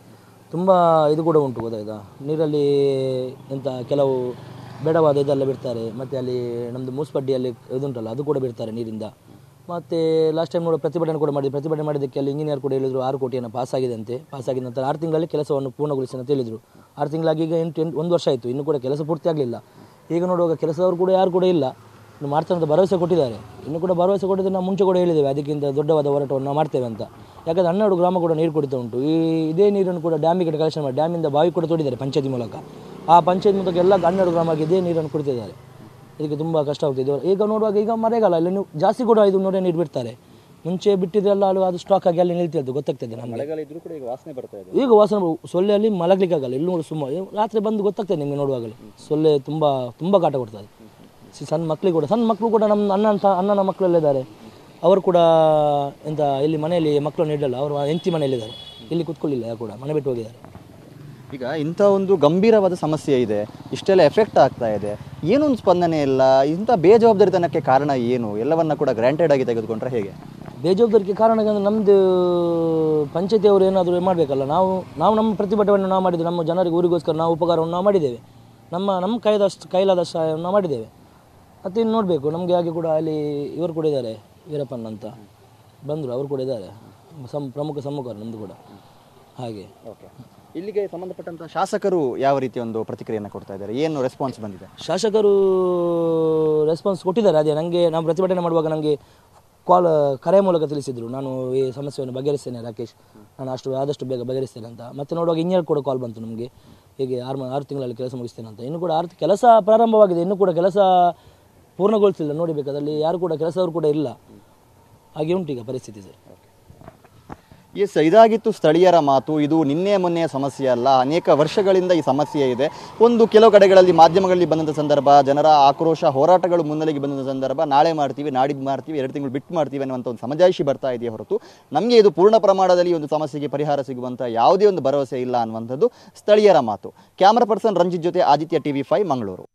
ತುಂಬ ಇದು ಕೂಡ ಉಂಟು, ಗೊತ್ತಾಯ್ತಾ? ನೀರಲ್ಲಿ ಎಂಥ ಕೆಲವು ಬೇಡವಾದ ಇದೆಲ್ಲ ಬಿಡ್ತಾರೆ, ಮತ್ತು ಅಲ್ಲಿ ನಮ್ಮದು ಮೂಸ್ಪಡ್ಡಿಯಲ್ಲಿ ಇದುಂಟಲ್ಲ, ಅದು ಕೂಡ ಬಿಡ್ತಾರೆ ನೀರಿಂದ. ಮತ್ತು ಲಾಸ್ಟ್ ಟೈಮ್ ನೋಡಿ ಪ್ರತಿಭಟನೆ ಕೂಡ ಮಾಡಿದ್ವಿ ಪ್ರತಿಭಟನೆ ಮಾಡಿದ್ದಕ್ಕೆ ಅಲ್ಲಿ ಇಂಜಿನಿಯರ್ ಕೂಡ ಹೇಳಿದರು, ಆರು ಕೋಟಿಯನ್ನು ಪಾಸ್ ಆಗಿದೆ ಅಂತೆ ಪಾಸ್ ಆಗಿದ ನಂತರ ಆರು ತಿಂಗಳಲ್ಲಿ ಕೆಲಸವನ್ನು ಪೂರ್ಣಗೊಳಿಸಿ ಅಂತ ಹೇಳಿದರು. ಆರು ತಿಂಗಳಾಗಿ ಈಗ ಎಂಟು ಎಂಟು, ಒಂದು ವರ್ಷ ಆಯಿತು. ಇನ್ನೂ ಕೂಡ ಕೆಲಸ ಪೂರ್ತಿ ಆಗಲಿಲ್ಲ. ಈಗ ನೋಡುವಾಗ ಕೆಲಸದವರು ಕೂಡ ಯಾರು ಕೂಡ ಇಲ್ಲ. ಮಾಡ್ತಾರೆ ಅಂತ ಭರವಸೆ ಕೊಟ್ಟಿದ್ದಾರೆ. ಇನ್ನು ಕೂಡ ಭರವಸೆ ಕೊಟ್ಟಿದ್ದು ನಾವು ಮುಂಚೆ ಕೂಡ ಹೇಳಿದ್ದೇವೆ, ಅದಕ್ಕಿಂತ ದೊಡ್ಡವಾದ ಹೋರಾಟವನ್ನು ನಾವು ಮಾಡ್ತೇವೆ ಅಂತ. ಯಾಕಂದರೆ ಹನ್ನೆರಡು ಗ್ರಾಮ ಕೂಡ ನೀರು ಕೊಡ್ತಾ ಉಂಟು. ಈ ಇದೇ ನೀರನ್ನು ಕೂಡ ಡ್ಯಾಮಿಗೆ ಕಲೆಕ್ಷನ್ ಮಾಡಿ ಡ್ಯಾಮಿಂದ ಬಾವಿ ಕೂಡ ತೋಡಿದ್ದಾರೆ ಪಂಚಾಯತಿ ಮೂಲಕ. ಆ ಪಂಚಾಯತ್ ಮೂಲಕ ಎಲ್ಲ ಹನ್ನೆರಡು ಗ್ರಾಮಕ್ಕೆ ಇದೇ ನೀರನ್ನು ಕುಡಿತಿದ್ದಾರೆ. ಇದಕ್ಕೆ ತುಂಬ ಕಷ್ಟ ಆಗ್ತಿದೆ. ಈಗ ನೋಡುವಾಗ ಈಗ ಮರೆಗಾಲ ಇಲ್ಲಿ ನೀವು ಜಾಸ್ತಿ ಕೂಡ ಇದು ನೂರೇ ನೀರು ಬಿಡ್ತಾರೆ. ಮುಂಚೆ ಬಿಟ್ಟಿದ್ರೆಲ್ಲ ಅಲ್ಲಿ ಅದು ಸ್ಟಾಕ್ ಆಗಿ ಅಲ್ಲಿ ನಿಲ್ತಿದ್ದು ಗೊತ್ತಾಗ್ತದೆ ನಮಗೆ. ಮಳೆಗಾಲ ಇದ್ರೂ ಕೂಡ ಈಗ ವಾಸನೆ ಬರ್ತಾ ಇದೆ. ಈಗ ವಾಸನೆ ಸೊಳ್ಳೆ ಅಲ್ಲಿ ಮಲಗಲಿಕ್ಕಾಗಲ್ಲ ಇಲ್ಲಿ ನೋಡಿ ಸುಮ್ಮ ರಾತ್ರಿ ಬಂದು ಗೊತ್ತಾಗ್ತದೆ ನಿಮಗೆ ನೋಡುವಾಗಲೇ. ಸೊಳ್ಳೆ ತುಂಬ ತುಂಬ ಕಾಟ ಕೊಡ್ತದೆ. ಸಣ್ಣ ಮಕ್ಕಳಿಗೆ ಕೂಡ ಸಣ್ಣ ಮಕ್ಕಳು ಕೂಡ ನಮ್ಮ ಅಣ್ಣ ಅಣ್ಣನ ಮಕ್ಕಳೆಲ್ಲ ಇದ್ದಾರೆ ಅವರು ಕೂಡ ಎಂತ ಇಲ್ಲಿ ಮನೆಯಲ್ಲಿ ಮಕ್ಕಳನ್ನು ಇಡಲ್ಲ ಅವರು ಹೆಂಡತಿ ಮನೆಯಲ್ಲಿದ್ದಾರೆ. ಇಲ್ಲಿ ಕೂತ್ಕೊಳ್ಳಿಲ್ಲ ಯಾರು ಕೂಡ ಮನೆ ಬಿಟ್ಟು ಹೋಗಿದ್ದಾರೆ. ಈಗ ಇಂಥ ಒಂದು ಗಂಭೀರವಾದ ಸಮಸ್ಯೆ ಇದೆ ಇಷ್ಟೆಲ್ಲ ಎಫೆಕ್ಟ್ ಆಗ್ತಾ ಇದೆ ಏನೊಂದು ಸ್ಪಂದನೆ ಇಲ್ಲ ಇಂಥ ಬೇಜವಾಬ್ದಾರಿತನಕ್ಕೆ ಕಾರಣ ಏನು? ಎಲ್ಲವನ್ನ ಕೂಡ ಗ್ರ್ಯಾಂಟೆಡ್ ಆಗಿ ತೆಗೆದುಕೊಂಡ್ರೆ ಹೇಗೆ? ಬೇಜವಾಬ್ದಾರಿಗೆ ಕಾರಣ ಅಂದರೆ ನಮ್ಮದು ಪಂಚಾಯತಿಯವರು ಏನಾದರೂ ಮಾಡಬೇಕಲ್ಲ ನಾವು ನಾವು ನಮ್ಮ ಪ್ರತಿಭಟನೆ ನಾವು ಮಾಡಿದ್ದೇವೆ ನಮ್ಮ ಜನರಿಗೆ ಊರಿಗೋಸ್ಕರ ನಾವು ಉಪಕಾರವನ್ನು ನಾವು ಮಾಡಿದ್ದೇವೆ. ನಮ್ಮ ನಮ್ಮ ಕೈದಷ್ಟು ಕೈಲಾದಷ್ಟು ಸಹಾಯವನ್ನು ನಾವು ಮಾಡಿದ್ದೇವೆ. ಮತ್ತು ಇನ್ನು ನೋಡಬೇಕು ನಮಗೆ ಹಾಗೆ ಕೂಡ ಅಲ್ಲಿ ಇವರು ಕೂಡ ಇದ್ದಾರೆ. ವೀರಪ್ಪನ್ ಅಂತ ಬಂದರು ಅವರು ಕೂಡ ಇದ್ದಾರೆ. ಸಮ್ ಪ್ರಮುಖ ಸಮ್ಮುಖರು ನಮ್ಮದು ಕೂಡ. ಹಾಗೆ. ಓಕೆ. ಇಲ್ಲಿಗೆ ಸಂಬಂಧಪಟ್ಟಂಥ ಶಾಸಕರು ಯಾವ ರೀತಿ ಒಂದು ಪ್ರತಿಕ್ರಿಯೆಯನ್ನು ಕೊಡ್ತಾ ಇದ್ದಾರೆ? ಏನು ರೆಸ್ಪಾನ್ಸ್ ಬಂದಿದೆ? ಶಾಸಕರು ರೆಸ್ಪಾನ್ಸ್ ಕೊಟ್ಟಿದ್ದಾರೆ. ಅದೇ ನನಗೆ ನಾವು ಪ್ರತಿಭಟನೆ ಮಾಡುವಾಗ ನನಗೆ ಕಾಲ್ ಕರೆ ಮೂಲಕ ತಿಳಿಸಿದರು. ನಾನು ಈ ಸಮಸ್ಯೆಯನ್ನು ಬಗೆಹರಿಸ್ತೇನೆ ರಾಕೇಶ್. ನಾನು ಅಷ್ಟು ಆದಷ್ಟು ಬೇಗ ಬಗೆಹರಿಸ್ತೇನೆ ಅಂತ. ಮತ್ತೆ ನೋಡುವಾಗ ಇಂಜಿನಿಯರ್ ಕೂಡ ಕಾಲ್ ಬಂತು ನಮಗೆ. ಹೀಗೆ ಆರು ಆರು ತಿಂಗಳಲ್ಲಿ ಕೆಲಸ ಮುಗಿಸ್ತೇನೆ ಅಂತ. ಇನ್ನು ಕೂಡ ಆರು ಕೆಲಸ ಪ್ರಾರಂಭವಾಗಿದೆ. ಇನ್ನು ಕೂಡ ಕೆಲಸ ಪೂರ್ಣಗೊಳಿಸಿಲ್ಲ ನೋಡಿಬೇಕು ಅದರಲ್ಲಿ ಯಾರು ಕೂಡ ಕೆಲಸದವರು ಕೂಡ ಇಲ್ಲ. ಹಾಗೆ ಉಂಟು ಈಗ ಪರಿಸ್ಥಿತಿ ಸರ್. ಎಸ್, ಇದಾಗಿತ್ತು ಸ್ಥಳೀಯರ ಮಾತು. ಇದು ನಿನ್ನೆ ಮೊನ್ನೆಯ ಸಮಸ್ಯೆ ಅಲ್ಲ. ಅನೇಕ ವರ್ಷಗಳಿಂದ ಈ ಸಮಸ್ಯೆ ಇದೆ. ಒಂದು ಕೆಲವು ಕಡೆಗಳಲ್ಲಿ ಮಾಧ್ಯಮಗಳಲ್ಲಿ ಬಂದಂಥ ಸಂದರ್ಭ, ಜನರ ಆಕ್ರೋಶ, ಹೋರಾಟಗಳು ಮುನ್ನೆಲೆಗೆ ಬಂದಂಥ ಸಂದರ್ಭ, ನಾಳೆ ಮಾಡ್ತೀವಿ, ನಾಡಿದ್ದು ಮಾಡ್ತೀವಿ, ಎರಡು ತಿಂಗಳು ಬಿಟ್ಟು ಮಾಡ್ತೀವಿ ಅನ್ನುವಂಥ ಒಂದು ಸಮಜಾಯಿಷಿ ಬರ್ತಾ ಇದೆಯೇ ಹೊರತು, ನಮಗೆ ಇದು ಪೂರ್ಣ ಪ್ರಮಾಣದಲ್ಲಿ ಒಂದು ಸಮಸ್ಯೆಗೆ ಪರಿಹಾರ ಸಿಗುವಂಥ ಯಾವುದೇ ಒಂದು ಭರವಸೆ ಇಲ್ಲ ಅನ್ನುವಂಥದ್ದು ಸ್ಥಳೀಯರ ಮಾತು. ಕ್ಯಾಮರಾ ಪರ್ಸನ್ ರಂಜಿತ್ ಜೊತೆ ಆದಿತ್ಯ ಟಿವಿ ಫೈವ್, ಮಂಗಳೂರು.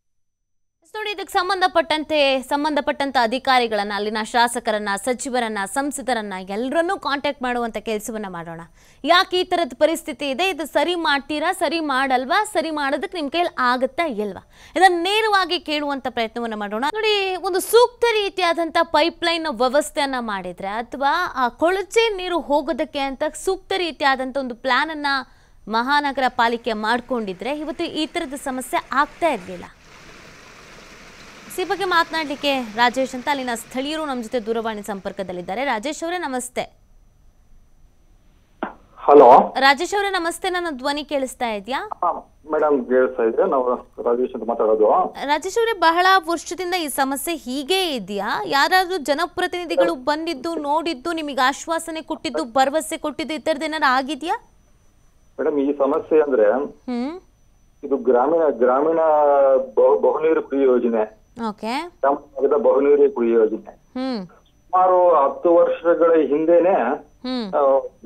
ನೋಡಿ, ಇದಕ್ಕೆ ಸಂಬಂಧಪಟ್ಟಂತೆ, ಸಂಬಂಧಪಟ್ಟಂತ ಅಧಿಕಾರಿಗಳನ್ನ, ಅಲ್ಲಿನ ಶಾಸಕರನ್ನ, ಸಚಿವರನ್ನ, ಸಂಸದರನ್ನ ಎಲ್ಲರನ್ನೂ ಕಾಂಟ್ಯಾಕ್ಟ್ ಮಾಡುವಂತ ಕೆಲಸವನ್ನ ಮಾಡೋಣ. ಯಾಕೆ ಈ ತರದ ಪರಿಸ್ಥಿತಿ ಇದೆ? ಇದು ಸರಿ ಮಾಡ್ತೀರಾ? ಸರಿ ಮಾಡಲ್ವಾ? ಸರಿ ಮಾಡೋದಕ್ಕೆ ನಿಮ್ ಕೈಯಲ್ಲಿ ಆಗುತ್ತಾ ಇಲ್ವಾ? ಇದನ್ನ ನೇರವಾಗಿ ಕೇಳುವಂತ ಪ್ರಯತ್ನವನ್ನ ಮಾಡೋಣ. ನೋಡಿ, ಒಂದು ಸೂಕ್ತ ರೀತಿಯಾದಂತ ಪೈಪ್ಲೈನ್ ವ್ಯವಸ್ಥೆಯನ್ನ ಮಾಡಿದ್ರೆ, ಅಥವಾ ಆ ಕೊಳಚೆ ನೀರು ಹೋಗೋದಕ್ಕೆ ಅಂತ ಸೂಕ್ತ ರೀತಿಯಾದಂತ ಒಂದು ಪ್ಲಾನ್ ಅನ್ನ ಮಹಾನಗರ ಪಾಲಿಕೆ ಮಾಡ್ಕೊಂಡಿದ್ರೆ, ಇವತ್ತು ಈ ತರದ ಸಮಸ್ಯೆ ಆಗ್ತಾ ಇರಲಿಲ್ಲ. ಈ ಬಗ್ಗೆ ಮಾತನಾಡಲಿಕ್ಕೆ ರಾಜೇಶ್ ಅಂತ ಅಲ್ಲಿನ ಸ್ಥಳೀಯರು ನಮ್ಮ ಜೊತೆ ದೂರವಾಣಿ ಸಂಪರ್ಕದಲ್ಲಿದ್ದಾರೆ. ರಾಜೇಶ್ ಅವರೇ ನಮಸ್ತೆ. ಹಲೋ. ರಾಜೇಶ್ ಅವರೇ ನಮಸ್ತೆ. ನನ್ನ ಧ್ವನಿ ಕೇಳಿಸ್ತಾ ಇದೆಯಾ? ಮೇಡಮ್ ಕೇಳಿಸ್ತಾ ಇದೆ. ನಾವು ರಾಜೇಶ್ ಅಂತ ಮಾತಾಡೋದು. ರಾಜೇಶ್ ಅವರೇ ಬಹಳ ವರ್ಷದಿಂದ ಈ ಸಮಸ್ಯೆ ಹೀಗೆ ಇದೆಯಾ? ಯಾರಾದ್ರೂ ಜನಪ್ರತಿನಿಧಿಗಳು ಬಂದಿದ್ದು ನೋಡಿದ್ದು ನಿಮಗೆ ಆಶ್ವಾಸನೆ ಕೊಟ್ಟಿದ್ದು ಭರವಸೆ ಕೊಟ್ಟಿದ್ದು ಈ ತರದ ಏನಾರು ಆಗಿದ್ಯಾ? ಮೇಡಮ್ ಈ ಸಮಸ್ಯೆ ಅಂದ್ರೆ ಇದು ಗ್ರಾಮೀಣ ಗ್ರಾಮೀಣ ಬಹು- ಬಹುನೀರು ಯೋಜನೆ. ಭಾಗದ ಬಹುನೀರು ಕುಡಿ ಯೋಜನೆ. ಸುಮಾರು ಹತ್ತು ವರ್ಷಗಳ ಹಿಂದೆನೆ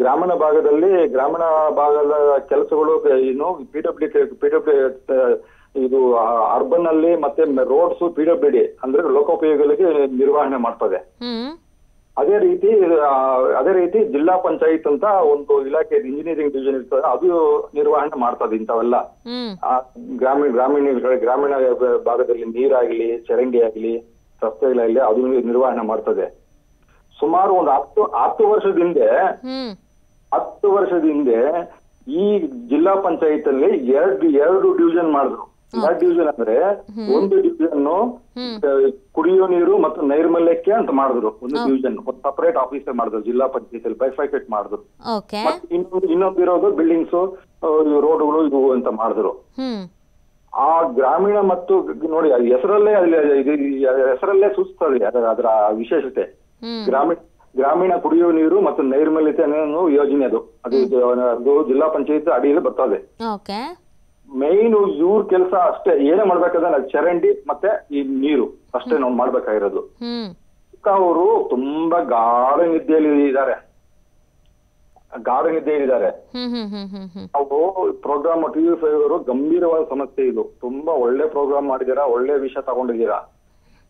ಗ್ರಾಮೀಣ ಭಾಗದಲ್ಲಿ ಗ್ರಾಮೀಣ ಭಾಗದ ಕೆಲಸಗಳು ಏನು ಪಿಡಬ್ಲ್ಯೂ ಡಬ್ಲ್ಯೂ ಪಿ ಡಬ್ಲ್ಯೂ ಇದು ಅರ್ಬನ್ ಅಲ್ಲಿ ಮತ್ತೆ ರೋಡ್ಸ್ ಪಿ ಡಬ್ಲ್ಯೂ ಡಿ ಅಂದ್ರೆ ಲೋಕೋಪಯೋಗಿಗಳಿಗೆ ನಿರ್ವಹಣೆ ಮಾಡ್ತದೆ. ಅದೇ ರೀತಿ ಅದೇ ರೀತಿ ಜಿಲ್ಲಾ ಪಂಚಾಯತ್ ಅಂತ ಒಂದು ಇಲಾಖೆ ಇಂಜಿನಿಯರಿಂಗ್ ಡಿವಿಷನ್ ಇರ್ತದೆ. ಅದು ನಿರ್ವಹಣೆ ಮಾಡ್ತದೆ ಇಂಥವೆಲ್ಲ. ಗ್ರಾಮೀಣ ಗ್ರಾಮೀಣ ಗ್ರಾಮೀಣ ಭಾಗದಲ್ಲಿ ನೀರಾಗ್ಲಿ ಚರಂಡಿ ಆಗ್ಲಿ ರಸ್ತೆಗಳಾಗ್ಲಿ ಅದು ನಿರ್ವಹಣೆ ಮಾಡ್ತದೆ. ಸುಮಾರು ಒಂದು ಹತ್ತು ಹತ್ತು ವರ್ಷದ ಹಿಂದೆ ಹತ್ತು ವರ್ಷದ ಹಿಂದೆ ಈ ಜಿಲ್ಲಾ ಪಂಚಾಯತ್ ಅಲ್ಲಿ ಎರಡು ಎರಡು ಡಿವಿಷನ್ ಮಾಡಿದ್ರು. ಡಿವಿಷನ್ ಅಂದ್ರೆ ಒಂದು ಡಿವಿಷನ್ ಕುಡಿಯೋ ನೀರು ಮತ್ತು ನೈರ್ಮಲ್ಯಕ್ಕೆ ಅಂತ ಮಾಡಿದ್ರು. ಒಂದು ಡಿವಿಷನ್. ಒಂದು ಸಪರೇಟ್ ಆಫೀಸ್ ಮಾಡಿದ್ರು ಜಿಲ್ಲಾ ಪಂಚಾಯತ್ ಅಲ್ಲಿ ಬೈಫೈಕೇಟ್ ಮಾಡಿದ್ರು. ಇನ್ನೊಂದು ಇರೋದು ಬಿಲ್ಡಿಂಗ್ಸ್ ರೋಡ್ಗಳು ಇದು ಅಂತ ಮಾಡಿದ್ರು. ಆ ಗ್ರಾಮೀಣ ಮತ್ತು ನೋಡಿ ಹೆಸರಲ್ಲೇ ಹೆಸರಲ್ಲೇ ಸೂಚಿಸ್ತದೆ ಅದರ ವಿಶೇಷತೆ. ಗ್ರಾಮೀಣ ಗ್ರಾಮೀಣ ಕುಡಿಯುವ ನೀರು ಮತ್ತು ನೈರ್ಮಲ್ಯತೆ ಯೋಜನೆ ಅದು. ಅದು ಜಿಲ್ಲಾ ಪಂಚಾಯತ್ ಅಡಿಯಲ್ಲಿ ಬರ್ತದೆ. ಮೈನ್ ಇವ್ರ ಕೆಲಸ ಅಷ್ಟೇ. ಏನೇ ಮಾಡ್ಬೇಕಾದ್ರೆ ಚರಂಡಿ ಮತ್ತೆ ಈ ನೀರು ಅಷ್ಟೇ ನಾವು ಮಾಡ್ಬೇಕಾಗಿರೋದು. ಅವರು ತುಂಬಾ ಗಾಢ ನಿದ್ದೆಯಲ್ಲಿ ಇದ್ದಾರೆ. ಗಾಢ ನಿದ್ದೆಯಲ್ಲಿ ಇದ್ದಾರೆ. ಹ್ಮ್ ಹ್ಮ್ ಹ್ಮ್ ಹ್ಮ್ ಹ್ಮ್. ನಾವು ಪ್ರೋಗ್ರಾಮ್ ಟಿವಿ ಫೈವ್ ಅವರು ಗಂಭೀರವಾದ ಸಮಸ್ಯೆ ಇದು. ತುಂಬಾ ಒಳ್ಳೆ ಪ್ರೋಗ್ರಾಮ್ ಮಾಡಿದೀರಾ ಒಳ್ಳೆ ವಿಷಯ ತಗೊಂಡಿದ್ದೀರಾ.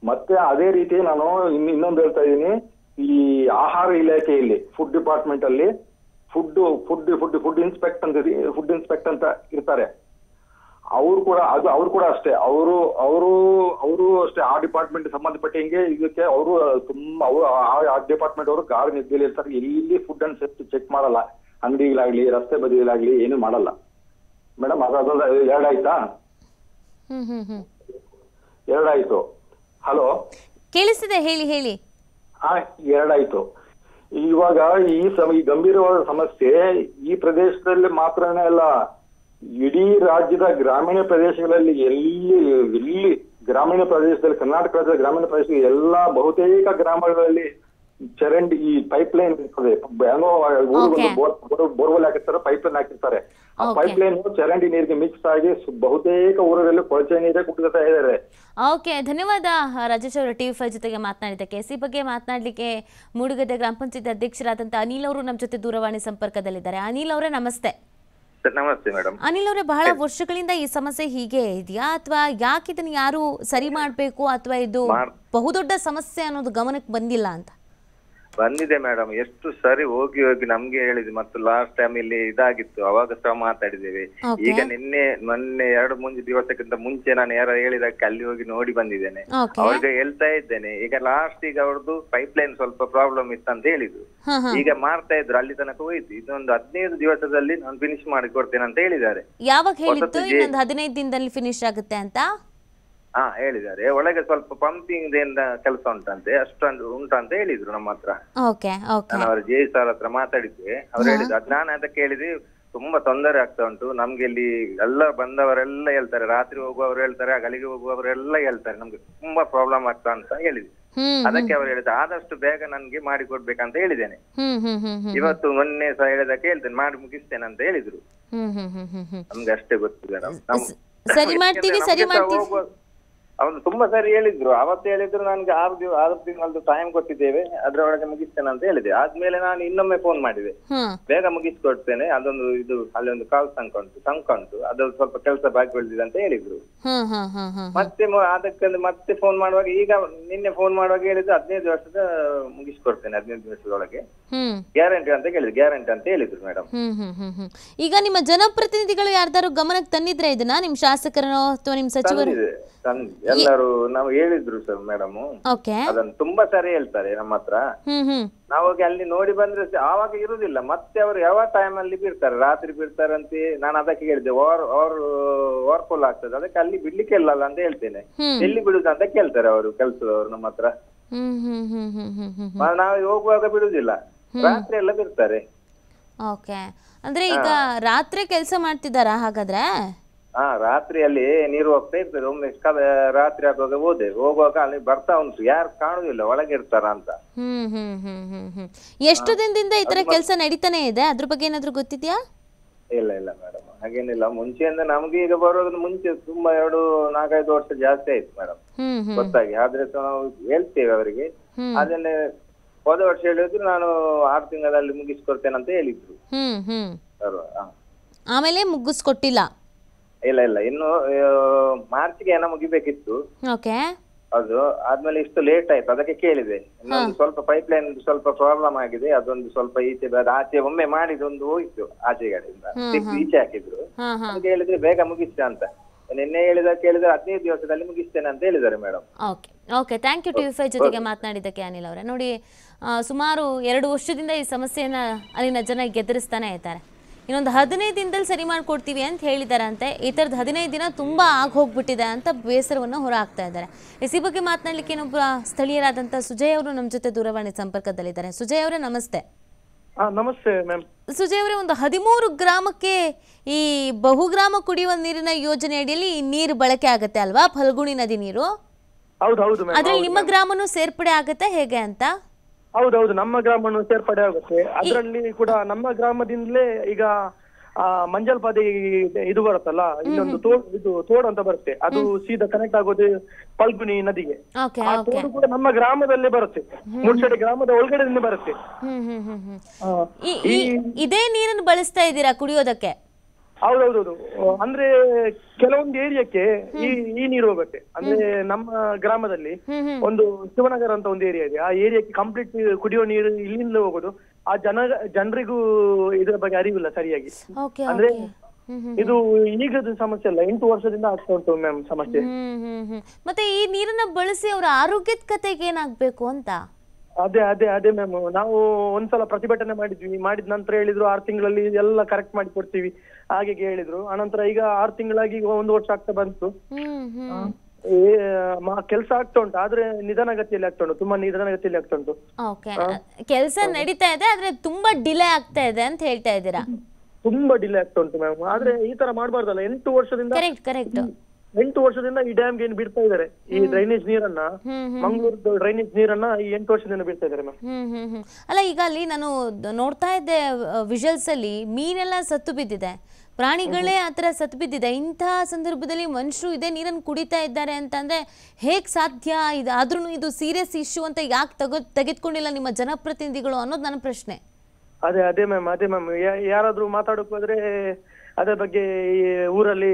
ಮತ್ತೆ ಅದೇ ರೀತಿ ನಾನು ಇನ್ ಇನ್ನೊಂದು ಹೇಳ್ತಾ ಇದ್ದೀನಿ ಈ ಆಹಾರ ಇಲಾಖೆಯಲ್ಲಿ ಫುಡ್ ಡಿಪಾರ್ಟ್ಮೆಂಟ್ ಅಲ್ಲಿ food food food food inspect ಅಂತ ಫುಡ್ ಇನ್ಸ್ಪೆಕ್ಟ್ ಅಂತ ಇರ್ತಾರೆ. ಅವ್ರು ಕೂಡ ಅದು ಅವ್ರು ಕೂಡ ಅಷ್ಟೇ. ಅವರು ಅವರು ಅವರು ಅಷ್ಟೇ. ಆ ಡಿಪಾರ್ಟ್ಮೆಂಟ್ ಸಂಬಂಧಪಟ್ಟ ಹಿಂಗೆ ಇದಕ್ಕೆ ಅವರು ತುಂಬಾ ಅವರು ಆ ಡಿಪಾರ್ಟ್ಮೆಂಟ್ ಅವರು ಗಾಳಿ ನಿದ್ದೆಯಲ್ಲಿ ಇರ್ತಾರೆ. ಎಲ್ಲಿ ಫುಡ್ ಅಂಡ್ ಸೇಫ್ಟಿ ಚೆಕ್ ಮಾಡಲ್ಲ. ಅಂಗಡಿಗಳಾಗ್ಲಿ ರಸ್ತೆ ಬದಿಗಳಾಗ್ಲಿ ಏನು ಮಾಡಲ್ಲ. ಮೇಡಮ್ ಅದಾದ ಎರಡಾಯ್ತಾ? ಎರಡಾಯ್ತು. ಹಲೋ? ಕೇಳಿಸಿದೆ ಹೇಳಿ ಹೇಳಿ. ಆ ಎರಡಾಯ್ತು. ಇವಾಗ ಈ ಸಮ ಈ ಗಂಭೀರವಾದ ಸಮಸ್ಯೆ ಈ ಪ್ರದೇಶದಲ್ಲಿ ಮಾತ್ರನೇ ಅಲ್ಲ. ಇಡೀ ರಾಜ್ಯದ ಗ್ರಾಮೀಣ ಪ್ರದೇಶಗಳಲ್ಲಿ ಎಲ್ಲಿ ಎಲ್ಲಿ ಗ್ರಾಮೀಣ ಪ್ರದೇಶದಲ್ಲಿ ಕರ್ನಾಟಕ ರಾಜ್ಯದ ಗ್ರಾಮೀಣ ಪ್ರದೇಶದ ಎಲ್ಲಾ ಬಹುತೇಕ ಗ್ರಾಮಗಳಲ್ಲಿ ಚರಂಡಿ ಈ ಪೈಪ್ ಲೈನ್ ಇರ್ತದೆ. ಬೋರ್ವೆಲ್ ಹಾಕಿರ್ತಾರೆ ಪೈಪ್ ಲೈನ್ ಹಾಕಿರ್ತಾರೆ. ಆ. ಪೈಪ್ ಲೈನ್ ಚರಂಡಿ ನೀರಿಗೆ ಮಿಕ್ಸ್ ಆಗಿ ಬಹುತೇಕ ಊರಲ್ಲಿ ಕೊಳಚೆ ನೀರೇ ಕುಡಿತಾ ಇದ್ದಾರೆ. ಓಕೆ ಧನ್ಯವಾದ ರಾಜೇಶ್ ಅವರು ಟಿವಿ ಫೈವ್ ಜೊತೆಗೆ ಮಾತನಾಡಿದ್ದಕ್ಕೆ. ಸಿ ಬಗ್ಗೆ ಮಾತನಾಡಲಿಕ್ಕೆ ಮೂಡುಗದ್ದೆ ಗ್ರಾಮ ಪಂಚಾಯತ್ ಅಧ್ಯಕ್ಷರಾದಂತಹ ಅನಿಲ್ ಅವರು ನಮ್ಮ ಜೊತೆ ದೂರವಾಣಿ ಸಂಪರ್ಕದಲ್ಲಿದ್ದಾರೆ. ಅನಿಲ್ ಅವರೇ ನಮಸ್ತೆ. ನಮಸ್ತೆ ಮೇಡಮ್. ಅನಿಲ್ ಅವರೇ ಬಹಳ ವರ್ಷಗಳಿಂದ ಈ ಸಮಸ್ಯೆ ಹೀಗೆ ಇದೆಯಾ? ಅಥವಾ ಯಾಕೆ ಇದನ್ನ ಯಾರು ಸರಿ ಮಾಡಬೇಕು? ಅಥವಾ ಇದು ಬಹುದೊಡ್ಡ ಸಮಸ್ಯೆ ಅನ್ನೋದು ಗಮನಕ್ಕೆ ಬಂದಿಲ್ಲ ಅಂತ? ಬಂದಿದೆ ಮೇಡಮ್ ಎಷ್ಟು ಸರಿ ಹೋಗಿ ಹೋಗಿ ನಮ್ಗೆ ಹೇಳಿದ್ವಿ ಮತ್ತು ಲಾಸ್ಟ್ ಟೈಮ್ ಇಲ್ಲಿ ಇದಾಗಿತ್ತು. ಅವಾಗ ಸಹ ಮಾತಾಡಿದ್ದೇವೆ. Okay. ಈಗ ನಿನ್ನೆ ಮೊನ್ನೆ ಎರಡು ಮೂರು ದಿವಸಕ್ಕಿಂತ ಮುಂಚೆ ನಾನು ಯಾರು ಹೇಳಿದಕ್ಕೆ ಅಲ್ಲಿ ಹೋಗಿ ನೋಡಿ ಬಂದಿದ್ದೇನೆ. ಅವ್ರಿಗೆ ಹೇಳ್ತಾ ಇದ್ದೇನೆ. ಈಗ ಲಾಸ್ಟ್ ಈಗ ಅವ್ರದ್ದು ಪೈಪ್ ಲೈನ್ ಸ್ವಲ್ಪ ಪ್ರಾಬ್ಲಮ್ ಇತ್ತು ಅಂತ ಹೇಳಿದ್ರು ಹಾ ಹಾ. ಈಗ ಮಾಡ್ತಾ ಇದ್ರು ಅಲ್ಲಿ ತನಕ ಹೋಯ್ತು. ಇದೊಂದು ಹದಿನೈದು ದಿವಸದಲ್ಲಿ ನಾನು ಫಿನಿಶ್ ಮಾಡಿ ಕೊಡ್ತೇನೆ ಅಂತ ಹೇಳಿದ್ದಾರೆ. ಯಾವಾಗ ಹೇಳಿದ್ದು? ಇನ್ನೊಂದು ಹದಿನೈದು ದಿನದಲ್ಲಿ ಫಿನಿಶ್ ಆಗುತ್ತೆ ಅಂತ? ಹಾ ಹೇಳಿದ್ದಾರೆ. ಒಳಗೆ ಸ್ವಲ್ಪ ಪಂಪಿಂಗ್ ಕೆಲಸ ಉಂಟಂತೆ ಅಷ್ಟೊಂದು ಉಂಟಂತ ಹೇಳಿದ್ರು ನಮ್ಮ ಹತ್ರ. Okay okay. ನಾನು ಅವರ ಜೆ ಸರ್ ಹತ್ರ ಮಾತಾಡಿದ್ದೆ. ಅವ್ರು ಹೇಳಿದ್ರು ಅದ್ ನಾನು ಅದಕ್ಕೆ ಹೇಳಿದೆ ತುಂಬಾ ತೊಂದರೆ ಆಗ್ತಾ ಉಂಟು. ನಮ್ಗೆ ಇಲ್ಲಿ ಎಲ್ಲ ಬಂದವರೆಲ್ಲ ಹೇಳ್ತಾರೆ. ರಾತ್ರಿ ಹೋಗುವವರು ಹೇಳ್ತಾರೆ ಹಗಲಿಗೆ ಹೋಗುವವರೆಲ್ಲ ಹೇಳ್ತಾರೆ. ನಮ್ಗೆ ತುಂಬಾ ಪ್ರಾಬ್ಲಮ್ ಆಗ್ತಾ ಅಂತ ಹೇಳಿದ್ರು. ಅದಕ್ಕೆ ಅವ್ರು ಹೇಳಿದ್ರು ಆದಷ್ಟು ಬೇಗ ನನ್ಗೆ ಮಾಡಿ ಕೊಡ್ಬೇಕಂತ ಹೇಳಿದ್ದೇನೆ. ಇವತ್ತು ಮೊನ್ನೆ ಸಹ ಹೇಳಿದಕ್ಕೆ ಹೇಳ್ತೇನೆ ಮಾಡಿ ಮುಗಿಸ್ತೇನೆ ಅಂತ ಹೇಳಿದ್ರು. ನಮ್ಗೆ ಅಷ್ಟೇ ಗೊತ್ತಿದೆ ಸರಿ ಮಾಡ್ತೀವಿ, ಸರಿ ಮಾಡ್ತೀವಿ. ಅವ್ರು ತುಂಬಾ ಸರಿ ಹೇಳಿದ್ರು. ಅವತ್ತು ಹೇಳಿದ್ರು ನನ್ಗೆ ಆರು ದಿವ ಆರು ತಿಂಗಳದ್ದು ಟೈಮ್ ಕೊಟ್ಟಿದ್ದೇವೆ. ಅದ್ರೊಳಗೆ ಮುಗಿಸ್ತೇನೆ ಅಂತ ಹೇಳಿದೆ. ಆದ್ಮೇಲೆ ನಾನು ಇನ್ನೊಮ್ಮೆ ಫೋನ್ ಮಾಡಿದೆ. ಬೇಗ ಮುಗಿಸ್ಕೊಡ್ತೇನೆ. ಅದೊಂದು ಇದು ಅಲ್ಲಿ ಒಂದು ಕಾಲ್ ಸಂಕ ಉಂಟು ಸಂಕ ಉಂಟು. ಅದ್ರಲ್ಲಿ ಸ್ವಲ್ಪ ಕೆಲಸ ಬಾಕಿ ಉಳಿದಿದೆ ಅಂತ ಹೇಳಿದ್ರು. ಮತ್ತೆ ಅದಕ್ಕೆ ಮತ್ತೆ ಫೋನ್ ಮಾಡುವಾಗ ಈಗ ನಿನ್ನೆ ಫೋನ್ ಮಾಡುವಾಗ ಹೇಳಿದ್ರು ಹದಿನೈದು ವರ್ಷದ ಮುಗಿಸ್ಕೊಡ್ತೇನೆ ಹದಿನೈದು ವರ್ಷದೊಳಗೆ. ಗ್ಯಾರಂಟಿ ಅಂತ ಹೇಳಿದ್ರು ಗ್ಯಾರಂಟಿ ಅಂತ ಹೇಳಿದ್ರು ಮೇಡಮ್ ಈಗ ನಿಮ್ಮ ಜನಪ್ರತಿನಿಧಿಗಳು ಯಾರ್ದಾರು ಗಮನಕ್ಕೆ ತಂದಿದ್ರೆ ಇದನ್ನ? ನಿಮ್ ಶಾಸಕರನೋ ಅಥವಾ ನಿಮ್ ಸಚಿವರು? ಎಲ್ಲರೂ ನಾವು ಹೇಳಿದ್ರು ಸರ್ ಮೇಡಮ್ ಓಕೆ ಅದನ್ನು ತುಂಬಾ ಸರಿ ಹೇಳ್ತಾರೆ ನಮ್ಮ ಹತ್ರ. ಹ್ಮ್ ಹ್ಮ್. ನಾವು ಅಲ್ಲಿ ನೋಡಿ ಬಂದ್ರೆ ಸ- ಆವಾಗ ಇರುದಿಲ್ಲ. ಮತ್ತೆ ಅವರು ಯಾವ ಟೈಮ್ ಅಲ್ಲಿ ಬಿಡ್ತಾರೆ? ರಾತ್ರಿ ಬಿಡ್ತಾರಂತೆ. ನಾನು ಅದಕ್ಕೆ ಹೇಳಿದೆ ಓವರ್ ಓವರ್ ಓವರ್ಫುಲ್ ಆಗ್ತದೆ. ಅದಕ್ಕೆ ಅಲ್ಲಿ ಬಿಡ್ಲಿಕ್ಕೆ ಇಲ್ಲ ಅಂತ ಹೇಳ್ತೇನೆ. ಹ್ಮ್. ಎಲ್ಲಿ ಬಿಡುದು ಅಂತ ಕೇಳ್ತಾರೆ ಅವರು ಕೆಲಸದವರು ನಮ್ಮ ಹತ್ರ. ಹ್ಮ್ ಹ್ಮ್ ಹ್ಮ್ ಹ್ಮ್ ಹ್ಮ್ ಹ್ಮ್ ಮ- ನಾವು ಹೋಗುವಾಗ ಬಿಡುದಿಲ್ಲ. ರಾತ್ರಿ ಎಲ್ಲ ಬಿಡ್ತಾರೆ. ಓಕೆ ಅಂದ್ರೆ ಈಗ ರಾತ್ರಿ ಕೆಲಸ ಮಾಡ್ತಿದ್ದಾರಾ ಹಾಗಾದ್ರೆ? ಹಾ ರಾತ್ರಿಯಲ್ಲಿ ನೀರು ಹೋಗ್ತಾ ಇರ್ತದೆ. ಒಮ್ಮೆ ಕ- ರಾತ್ರಿ ಆಗುವಾಗ ಹೋದೆ. ಹೋಗುವಾಗ ಅಲ್ಲಿ ಬರ್ತಾ ಉಂಟು. ಯಾರು ಕಾಣುದಿಲ್ಲ ಒಳಗೆ ಇರ್ತಾರ ಅಂತ. ಹ್ಮ್ ಹ್ಮ್ ಹ್ಮ್ ಹ್ಮ್ ಹ್ಮ್. ಎಷ್ಟು ದಿನದಿಂದ ಈ ತರ ಕೆಲಸ ನಡೀತಾನೆ ಇದೆ? ಅದ್ರ ಬಗ್ಗೆ ಏನಾದ್ರೂ ಗೊತ್ತಿದ್ಯಾ? ಇಲ್ಲ ಇಲ್ಲ ಮೇಡಮ್. ಹಾಗೇನಿಲ್ಲ. ಮುಂಚೆಯಿಂದ ನಮ್ಗೆ ಈಗ ಬರೋದ್ರ ಮುಂಚೆ ತುಂಬಾ ಎರಡು ನಾಲ್ಕೈದು ವರ್ಷ ಜಾಸ್ತಿ ಆಯ್ತು ಮೇಡಮ್. ಹ್ಮ್ ಹ್ಮ್. ಗೊತ್ತಾಗಿ. ಆದ್ರೆ ಸಹ ನಾವು ಹೇಳ್ತೇವೆ ಅವರಿಗೆ. ಹ್ಮ್. ಅದನ್ನೇ ಹೋದ ವರ್ಷ ಹೇಳಿದ್ರು ನಾನು ಆರು ತಿಂಗಳಲ್ಲಿ ಮುಗಿಸ್ಕೊಡ್ತೇನೆ ಅಂತ ಹೇಳಿದ್ರು. ಹ್ಮ್ ಹ್ಮ್. ಅವರು ಆಮೇಲೆ ಮುಗಿಸ್ಕೊಟ್ಟಿಲ್ಲ. ಇಲ್ಲ ಇಲ್ಲ. ಇನ್ನು ಮಾರ್ಚ್ಗೆ ಏನೋ ಮುಗಿಬೇಕಿತ್ತು. ಓಕೆ ಅದು ಆದ್ಮೇಲೆ ಇಷ್ಟು ಲೇಟ್ ಆಯ್ತು. ಅದಕ್ಕೆ ಕೇಳಿದೆ. ಇನ್ನೊಂದು ಸ್ವಲ್ಪ ಪೈಪ್ ಲೈನ್ ಸ್ವಲ್ಪ ಪ್ರಾಬ್ಲಮ್ ಆಗಿದೆ. ಅದೊಂದು ಸ್ವಲ್ಪ ಈಚೆ ಆಚೆ ಒಮ್ಮೆ ಮಾಡಿದೊಂದು ಹೋಯ್ತು ಆಚೆ ಕಡೆಯಿಂದ. ತೆಗ್ದು ಈಚೆ ಹಾಕಿದ್ರು. ಅದಕ್ಕೆ ಹೇಳಿದ್ರೆ ಬೇಗ ಮುಗಿಸ್ತ ಅಂತ. ನಿನ್ನೆ ಹೇಳಿದ ಕೇಳಿದ್ರೆ ಹದಿನೈದು ದಿವಸದಲ್ಲಿ ಮುಗಿಸ್ತೇನೆ ಅಂತ ಹೇಳಿದ್ದಾರೆ madam okay okay thank you T V five ಜೊತೆಗೆ ಮಾತನಾಡಿದ್ದಕ್ಕೆ ಅನಿಲ್ ಅವರೇ. ನೋಡಿ ಸುಮಾರು ಎರಡು ವರ್ಷದಿಂದ ಈ ಸಮಸ್ಯೆಯನ್ನ ಅಲ್ಲಿನ ಜನ ಗೆದರಿಸ್ತಾನೆ ಇದ್ದಾರೆ. ಇನ್ನೊಂದು ಹದಿನೈದು ದಿನದಲ್ಲಿ ಸರಿ ಮಾಡಿಕೊಡ್ತೀವಿ ಅಂತ ಹೇಳಿದಾರಂತೆ. ಈ ಥರದ್ದು ಹದಿನೈದು ದಿನ ತುಂಬ ಆಗಿ ಹೋಗ್ಬಿಟ್ಟಿದೆ ಅಂತ ಬೇಸರವನ್ನು ಹೊರ ಹಾಕ್ತಾ ಇದ್ದಾರೆ. ಇಸಿ ಬಗ್ಗೆ ಮಾತನಾಡಲಿಕ್ಕೆ ಇನ್ನೊಬ್ಬ ಸ್ಥಳೀಯರಾದಂಥ ಸುಜಯ್ ಅವರು ನಮ್ಮ ಜೊತೆ ದೂರವಾಣಿ ಸಂಪರ್ಕದಲ್ಲಿದ್ದಾರೆ. ಸುಜಯ್ ಅವರೇ ನಮಸ್ತೆ. ನಮಸ್ತೆ ಮ್ಯಾಮ್. ಸುಜಯ್ ಅವರೇ ಒಂದು ಹದಿಮೂರು ಗ್ರಾಮಕ್ಕೆ ಈ ಬಹುಗ್ರಾಮ ಕುಡಿಯುವ ನೀರಿನ ಯೋಜನೆ ಅಡಿಯಲ್ಲಿ ಈ ನೀರು ಬಳಕೆ ಆಗುತ್ತೆ ಅಲ್ವಾ? ಫಲ್ಗುಣಿ ನದಿ ನೀರು. ಅದ್ರಲ್ಲಿ ನಿಮ್ಮ ಗ್ರಾಮನೂ ಸೇರ್ಪಡೆ ಆಗುತ್ತೆ ಹೇಗೆ ಅಂತ? ಹೌದು ಹೌದು ನಮ್ಮ ಗ್ರಾಮವನ್ನು ಸೇರ್ಪಡೆ ಆಗುತ್ತೆ. ಅದರಲ್ಲಿ ಕೂಡ ನಮ್ಮ ಗ್ರಾಮದಿಂದಲೇ ಈಗ ಆ ಮಂಜಲ್ಪಾದಿ ಇದು ಬರುತ್ತಲ್ಲ ಇನ್ನೊಂದು ತೋಡ್ ಇದು ತೋಡು ಅಂತ ಬರುತ್ತೆ. ಅದು ಸೀದಾ ಕನೆಕ್ಟ್ ಆಗೋದು ಪಲ್ಗುನಿ ನದಿಗೆ. ಓಕೆ ಆ ಓಕೆ. ತೋಡು ಕೂಡ ನಮ್ಮ ಗ್ರಾಮದಲ್ಲೇ ಬರುತ್ತೆ. ಮುಡ್ಚಡೆ ಗ್ರಾಮದ ಒಳಗಡೆಯಿಂದ ಬರುತ್ತೆ. ಹ್ಮ್ ಹ್ಮ್ ಹ್ಮ್ ಹ್ಮ್. ಆ, ಈ- ಈ- ಇದೇ ನೀರನ್ನು ಬಳಸ್ತಾ ಇದ್ದೀರಾ ಕುಡಿಯೋದಕ್ಕೆ? ಹೌದೌದೌದು. ಅಂದ್ರೆ ಕೆಲವೊಂದು ಏರಿಯಾಕ್ಕೆ ಈ ಈ ನೀರು ಹೋಗುತ್ತೆ. ಅಂದ್ರೆ ನಮ್ಮ ಗ್ರಾಮದಲ್ಲಿ ಒಂದು ಶಿವನಗರ ಅಂತ ಒಂದು ಏರಿಯಾ ಇದೆ. ಆ ಏರಿಯಾಕ್ಕೆ ಕಂಪ್ಲೀಟ್ ಕುಡಿಯೋ ನೀರು ಇಲ್ಲಿಂದ ಹೋಗೋದು. ಆ ಜನ ಜನರಿಗೂ ಇದರ ಬಗ್ಗೆ ಅರಿವಿಲ್ಲ ಸರಿಯಾಗಿ. ಅಂದ್ರೆ ಇದು ಈಗದ ಸಮಸ್ಯೆ ಅಲ್ಲ. ಎಂಟು ವರ್ಷದಿಂದ ಆಗ್ತಾ ಉಂಟು ಮ್ಯಾಮ್ ಸಮಸ್ಯೆ. ಮತ್ತೆ ಈ ನೀರನ್ನ ಬಳಸಿ ಅವರ ಆರೋಗ್ಯದ ಕತೆಗೆ ಏನಾಗ್ಬೇಕು ಅಂತ? ಅದೇ ಅದೇ ಅದೇ ಮ್ಯಾಮ್ ನಾವು ಒಂದ್ಸಲ ಪ್ರತಿಭಟನೆ ಮಾಡಿದ್ವಿ. ಮಾಡಿದ ನಂತರ ಹೇಳಿದ್ರು ಆರು ತಿಂಗಳಲ್ಲಿ ಎಲ್ಲ ಕರೆಕ್ಟ್ ಮಾಡಿ ಕೊಡ್ತೀವಿ. ಹಾಗೆ ಹೇಳಿದ್ರು ಆನಂತರ ಈಗ ಆರು ತಿಂಗಳಾಗಿ ಈಗ ಒಂದು ವರ್ಷ ಆಗ್ತಾ ಬಂತು. ಕೆಲಸ ಆಗ್ತಾ ಉಂಟು ಆದ್ರೆ ನಿಧಾನಗತಿಯಲ್ಲಿ ಆಗ್ತಾ ಉಂಟು ತುಂಬಾ ನಿಧಾನಗತಿಯಲ್ಲಿ ಆಗ್ತಾ ಉಂಟು. ಓಕೆ. ಕೆಲಸ ನಡೀತಾ ಇದೆ ಆದ್ರೆ ತುಂಬಾ ಡಿಲೇ ಆಗ್ತಾ ಇದೆ ಅಂತ ಹೇಳ್ತಾ ಇದ್ದೀರಾ? ತುಂಬಾ ಡಿಲೇ ಆಗ್ತಾ ಉಂಟು ಮ್ಯಾಮ್ ಆದ್ರೆ ಈ ತರ ಮಾಡಬಾರ್ದಲ್ಲ ಎಂಟು ವರ್ಷದಿಂದ ಕರೆಕ್ಟ್ ಕರೆಕ್ಟ್. ಎಂಟು ವರ್ಷದಿಂದ ಈ ಡ್ಯಾಮ್ಗೆ ಏನು ಬಿಡ್ತಾ ಇದ್ದಾರೆ ಈ ಡ್ರೈನೇಜ್ ನೀರನ್ನ ಮಂಗಳೂರು ಡ್ರೈನೇಜ್ ನೀರನ್ನ ಈ ಎಂಟು ವರ್ಷದಿಂದ ಬಿಡ್ತಾ ಇದಾರೆ ಮ್ಯಾಮ್. ಅಲ್ಲ ಈಗ ಅಲ್ಲಿ ನಾನು ನೋಡ್ತಾ ಇದ್ದೆ ವಿಜುವಲ್ಸ್ ಅಲ್ಲಿ ಮೀನೆಲ್ಲ ಸತ್ತು ಬಿದ್ದಿದೆ. ಪ್ರಾಣಿಗಳೇ ಆ ಥರ ಸತ್ ಬಿದ್ದಿದೆ. ಇಂತಹ ಸಂದರ್ಭದಲ್ಲಿ ಮನುಷ್ಯರು ಇದೇ ನೀರನ್ನು ಕುಡಿತಾ ಇದ್ದಾರೆ ಅಂತಂದ್ರೆ ಹೇಗ್ ಸಾಧ್ಯ? ಇದು ಆದ್ರೂ ಇದು ಸೀರಿಯಸ್ ಇಶ್ಯೂ ಅಂತ ಯಾಕೆ ತಗ ತೆಗೆದುಕೊಂಡಿಲ್ಲ ನಿಮ್ಮ ಜನಪ್ರತಿನಿಧಿಗಳು ಅನ್ನೋದು ನನ್ನ ಪ್ರಶ್ನೆ. ಅದೇ ಅದೇ ಮ್ಯಾಮ್ ಅದೇ ಮ್ಯಾಮ್. ಯಾರಾದ್ರೂ ಮಾತಾಡಕ್ ಹೋದ್ರೆ ಅದ್ರ ಬಗ್ಗೆ ಈ ಊರಲ್ಲಿ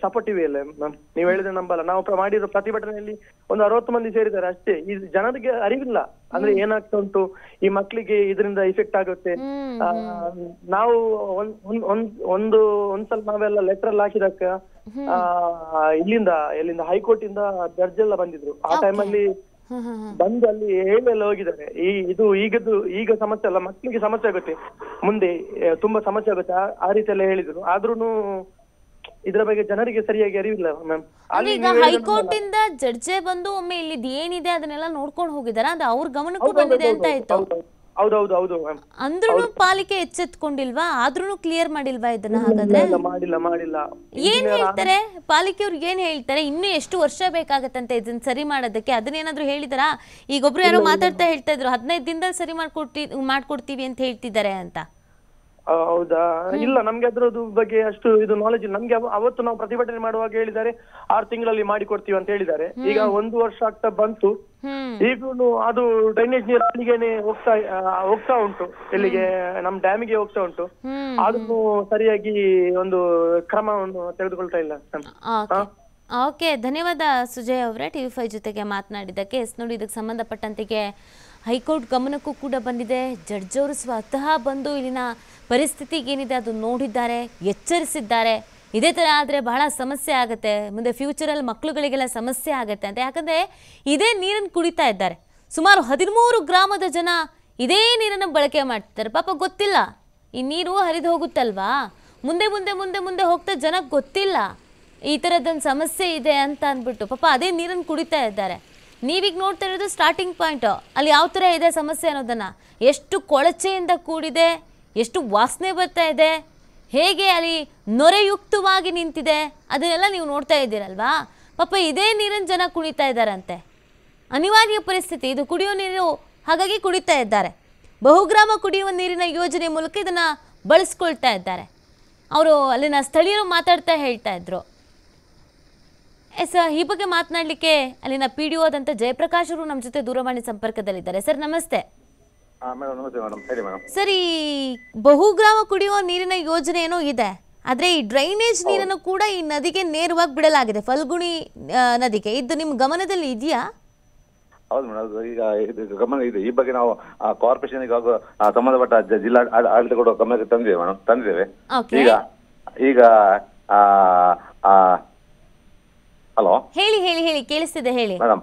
ಸಪೋರ್ಟಿವ್ ಇಲ್ಲ ಮ್ಯಾಮ್ ನೀವು ಹೇಳಿದ್ರೆ ನಂಬಲ್ಲ. ನಾವು ಮಾಡಿರೋ ಪ್ರತಿಭಟನೆಯಲ್ಲಿ ಒಂದು ಅರವತ್ತು ಮಂದಿ ಸೇರಿದ್ದಾರೆ ಅಷ್ಟೇ. ಈ ಜನರಿಗೆ ಅರಿವಿಲ್ಲ. ಅಂದ್ರೆ ಏನಾಗ್ತಾ ಉಂಟು? ಈ ಮಕ್ಕಳಿಗೆ ಇದರಿಂದ ಇಫೆಕ್ಟ್ ಆಗುತ್ತೆ. ನಾವು ಒಂದ್ ಒಂದ್- ಒಂದ್ ಒಂದು ಒಂದ್ಸಲ ನಾವೆಲ್ಲ ಲೆಟರ್ ಎಲ್ಲ ಹಾಕಿದಾಗ ಇಲ್ಲಿಂದ ಇಲ್ಲಿಂದ ಎಲ್ಲಿಂದ ಹೈಕೋರ್ಟ್ ಇಂದ ಜಡ್ಜ್ ಎಲ್ಲ ಬಂದಿದ್ರು ಆ ಟೈಮಲ್ಲಿ ಬಂದು ಅಲ್ಲಿ ಹೇಳೆಲ್ಲ ಹೋಗಿದ್ದಾರೆ. ಈ ಇದು ಈಗದ್ದು ಈಗ ಸಮಸ್ಯೆ ಅಲ್ಲ ಮಕ್ಕಳಿಗೆ ಸಮಸ್ಯೆ ಆಗುತ್ತೆ. ಮುಂದೆ ತುಂಬಾ ಸಮಸ್ಯೆ ಆಗುತ್ತೆ. ಆ- ರೀತಿ ಎಲ್ಲ ಹೇಳಿದ್ರು. ಆದ್ರೂನು ಇದ್ರ ಬಗ್ಗೆ ಜನರಿಗೆ ಸರಿಯಾಗಿ ಅರಿವಿಲ್ಲ ಮ್ಯಾಮ್ ಅಂದ್ರೆ ಈಗ ಹೈಕೋರ್ಟ್ ಇಂದ ಜಡ್ಜೆ ಬಂದು ಒಮ್ಮೆ ಇಲ್ಲಿ ಏನಿದೆ ಅದನ್ನೆಲ್ಲ ನೋಡ್ಕೊಂಡು ಹೋಗಿದಾರ ಅದು ಅವ್ರ ಗಮನಕ್ಕೂ ಬಂದಿದೆ ಅಂತ ಆಯ್ತು. ಹೌದೌದು ಹೌದು. ಮ್ಯಾಮ್ ಅಂದ್ರೂ ಪಾಲಿಕೆ ಎಚ್ಚೆತ್ಕೊಂಡಿಲ್ವಾ? ಆದ್ರೂ ಕ್ಲಿಯರ್ ಮಾಡಿಲ್ವಾ ಇದನ್ನ ಹಾಗಾದ್ರೆ? ಮಾಡಿಲ್ಲ ಮಾಡಿಲ್ಲ. ಏನ್ ಹೇಳ್ತಾರೆ? ಪಾಲಿಕೆ ಅವ್ರಿಗೆ ಏನ್ ಹೇಳ್ತಾರೆ? ಇನ್ನು ಎಷ್ಟು ವರ್ಷ ಬೇಕಾಗತ್ತಂತೆ ಇದನ್ನ ಸರಿ ಮಾಡೋದಕ್ಕೆ? ಅದನ್ನೇನಾದ್ರೂ ಹೇಳಿದಾರಾ? ಈಗ ಒಬ್ರು ಯಾರೋ ಮಾತಾಡ್ತಾ ಹೇಳ್ತಾ ಇದ್ರು ಹದಿನೈದು ದಿನದಲ್ಲಿ ಸರಿ ಮಾಡ್ಕೊಡ್ತಿ ಮಾಡ್ಕೊಡ್ತೀವಿ ಅಂತ ಹೇಳ್ತಿದ್ದಾರೆ ಅಂತ. ಹೌದಾ? ಇಲ್ಲ ನಮ್ಗೆ ಅದ್ರದ್ದು ಬಗ್ಗೆ ಅಷ್ಟು ಇದು ನಾಲೆಜ್ ಇಲ್ಲ. ನಮ್ಗೆ ಅವ- ಅವತ್ತು ನಾವು ಪ್ರತಿಭಟನೆ ಮಾಡುವಾಗ ಹೇಳಿದ್ದಾರೆ ಆರು ತಿಂಗಳಲ್ಲಿ ಮಾಡಿ ಕೊಡ್ತೀವಿ ಅಂತ ಹೇಳಿದ್ದಾರೆ. ಈಗ ಒಂದು ವರ್ಷ ಆಗ್ತಾ ಬಂತು. ಹ್ಮ್. ಈಗಲೂ ಅದು ಡ್ರೈನೇಜ್ ನೀರು ಅಲ್ಲಿಗೆನೆ ಹೋಗ್ತಾ ಆ, ಹೋಗ್ತಾ ಉಂಟು. ಇಲ್ಲಿಗೆ ನಮ್ ಡ್ಯಾಮಿಗೆ ಹೋಗ್ತಾ ಉಂಟು. ಹ್ಮ್. ಆದ್ರೂ ಸರಿಯಾಗಿ ಒಂದು ಕ್ರಮವನ್ನು ತೆಗೆದುಕೊಳ್ತಾ ಇಲ್ಲ ಓಕೆ. ಧನ್ಯವಾದ ಸುಜಯ್ ಅವರೇ ಟಿವಿ ಫೈವ್ ಜೊತೆಗೆ ಮಾತನಾಡಿದ್ದಕ್ಕೆ. ಎಸ್ ನೋಡಿ ಇದಕ್ಕೆ ಸಂಬಂಧಪಟ್ಟಂತೆಗೆ ಹೈಕೋರ್ಟ್ ಗಮನಕ್ಕೂ ಕೂಡ ಬಂದಿದೆ. ಜಡ್ಜ್ ಅವರು ಸ್ವತಃ ಬಂದು ಇಲ್ಲಿನ ಪರಿಸ್ಥಿತಿಗೆ ಏನಿದೆ ಅದು ನೋಡಿದ್ದಾರೆ, ಎಚ್ಚರಿಸಿದ್ದಾರೆ. ಇದೇ ಥರ ಆದರೆ ಬಹಳ ಸಮಸ್ಯೆ ಆಗುತ್ತೆ. ಮುಂದೆ ಫ್ಯೂಚರಲ್ಲಿ ಮಕ್ಕಳುಗಳಿಗೆಲ್ಲ ಸಮಸ್ಯೆ ಆಗುತ್ತೆ ಅಂತ. ಯಾಕಂದರೆ ಇದೇ ನೀರನ್ನು ಕುಡಿತಾ ಇದ್ದಾರೆ. ಸುಮಾರು ಹದಿಮೂರು ಗ್ರಾಮದ ಜನ ಇದೇ ನೀರನ್ನು ಬಳಕೆ ಮಾಡ್ತಾರೆ ಪಾಪ ಗೊತ್ತಿಲ್ಲ. ಈ ನೀರು ಹರಿದು ಹೋಗುತ್ತಲ್ವಾ? ಮುಂದೆ ಮುಂದೆ ಮುಂದೆ ಮುಂದೆ ಹೋಗ್ತಾ ಜನಕ್ಕೆ ಗೊತ್ತಿಲ್ಲ. ಈ ಥರದ್ದೊಂದು ಸಮಸ್ಯೆ ಇದೆ ಅಂತ ಅಂದ್ಬಿಟ್ಟು ಪಾಪ ಅದೇ ನೀರನ್ನು ಕುಡಿತಾ ಇದ್ದಾರೆ. ನೀವೀಗ ನೋಡ್ತಾ ಇರೋದು ಸ್ಟಾರ್ಟಿಂಗ್ ಪಾಯಿಂಟ್ ಅಲ್ಲಿ ಯಾವ ಥರ ಇದೆ ಸಮಸ್ಯೆ ಅನ್ನೋದನ್ನು? ಎಷ್ಟು ಕೊಳಚೆಯಿಂದ ಕೂಡಿದೆ? ಎಷ್ಟು ವಾಸನೆ ಬರ್ತಾ ಇದೆ? ಹೇಗೆ ಅಲ್ಲಿ ನೊರೆಯುಕ್ತವಾಗಿ ನಿಂತಿದೆ? ಅದನ್ನೆಲ್ಲ ನೀವು ನೋಡ್ತಾ ಇದ್ದೀರಲ್ವಾ? ಪಾಪ ಇದೇ ನೀರನ್ನು ಜನ ಕುಡಿತಾ ಇದ್ದಾರಂತೆ. ಅನಿವಾರ್ಯ ಪರಿಸ್ಥಿತಿ. ಇದು ಕುಡಿಯೋ ನೀರು, ಹಾಗಾಗಿ ಕುಡಿತಾ ಇದ್ದಾರೆ. ಬಹುಗ್ರಾಮ ಕುಡಿಯುವ ನೀರಿನ ಯೋಜನೆ ಮೂಲಕ ಇದನ್ನು ಬಳಸ್ಕೊಳ್ತಾ ಇದ್ದಾರೆ. ಅವರು ಅಲ್ಲಿನ ಸ್ಥಳೀಯರು ಮಾತಾಡ್ತಾ ಹೇಳ್ತಾ ಇದ್ರು. ಎಸ್ ಈ ಬಗ್ಗೆ ಮಾತನಾಡಲಿಕ್ಕೆ ಅಲ್ಲಿನ ಪಿ ಡಿ ಓದಂತ ಜಯಪ್ರಕಾಶ್ ಅವರು ನಮ್ಮ ಜೊತೆ ದೂರವಾಣಿ ಸಂಪರ್ಕದಲ್ಲಿದ್ದಾರೆ. ಸರ್ ನಮಸ್ತೆ. ಸರಿ ಸರ್ ಈ ಬಹುಗ್ರಾಮ ಕುಡಿಯುವ ನೀರಿನ ಯೋಜನೆ ಏನೋ ಇದೆ. ಆದ್ರೆ ಈ ಡ್ರೈನೇಜ್ ನೀರನ್ನು ಕೂಡ ಈ ನದಿಗೆ ನೇರವಾಗಿ ಬಿಡಲಾಗಿದೆ. ಫಲ್ಗುಣಿ ನದಿಗೆ. ಇದು ನಿಮ್ಮ ಗಮನದಲ್ಲಿ ಇದೆಯಾ? ಹೌದು ಮೇಡಮ್ ಈಗ ಇದು ಗಮನ ಇದೆ. ಈ ಬಗ್ಗೆ ನಾವು ಕಾರ್ಪೊರೇಷನ್ ಹಾಗೂ ಸಂಬಂಧಪಟ್ಟ ಜಿಲ್ಲಾ ಆಡ- ಆಡಳಿತ ಕೊಡುವ ಗಮನಕ್ಕೆ ತಂದಿದ್ದೇವೆ ಮೇಡಮ್. ತಂದಿದ್ದೇವೆ. ಈಗ ಈಗ ಹಲೋ ಹೇಳಿ ಹೇಳಿ ಹೇಳಿ ಕೇಳಿಸ್ತಿದೆ ಹೇಳಿ. Madam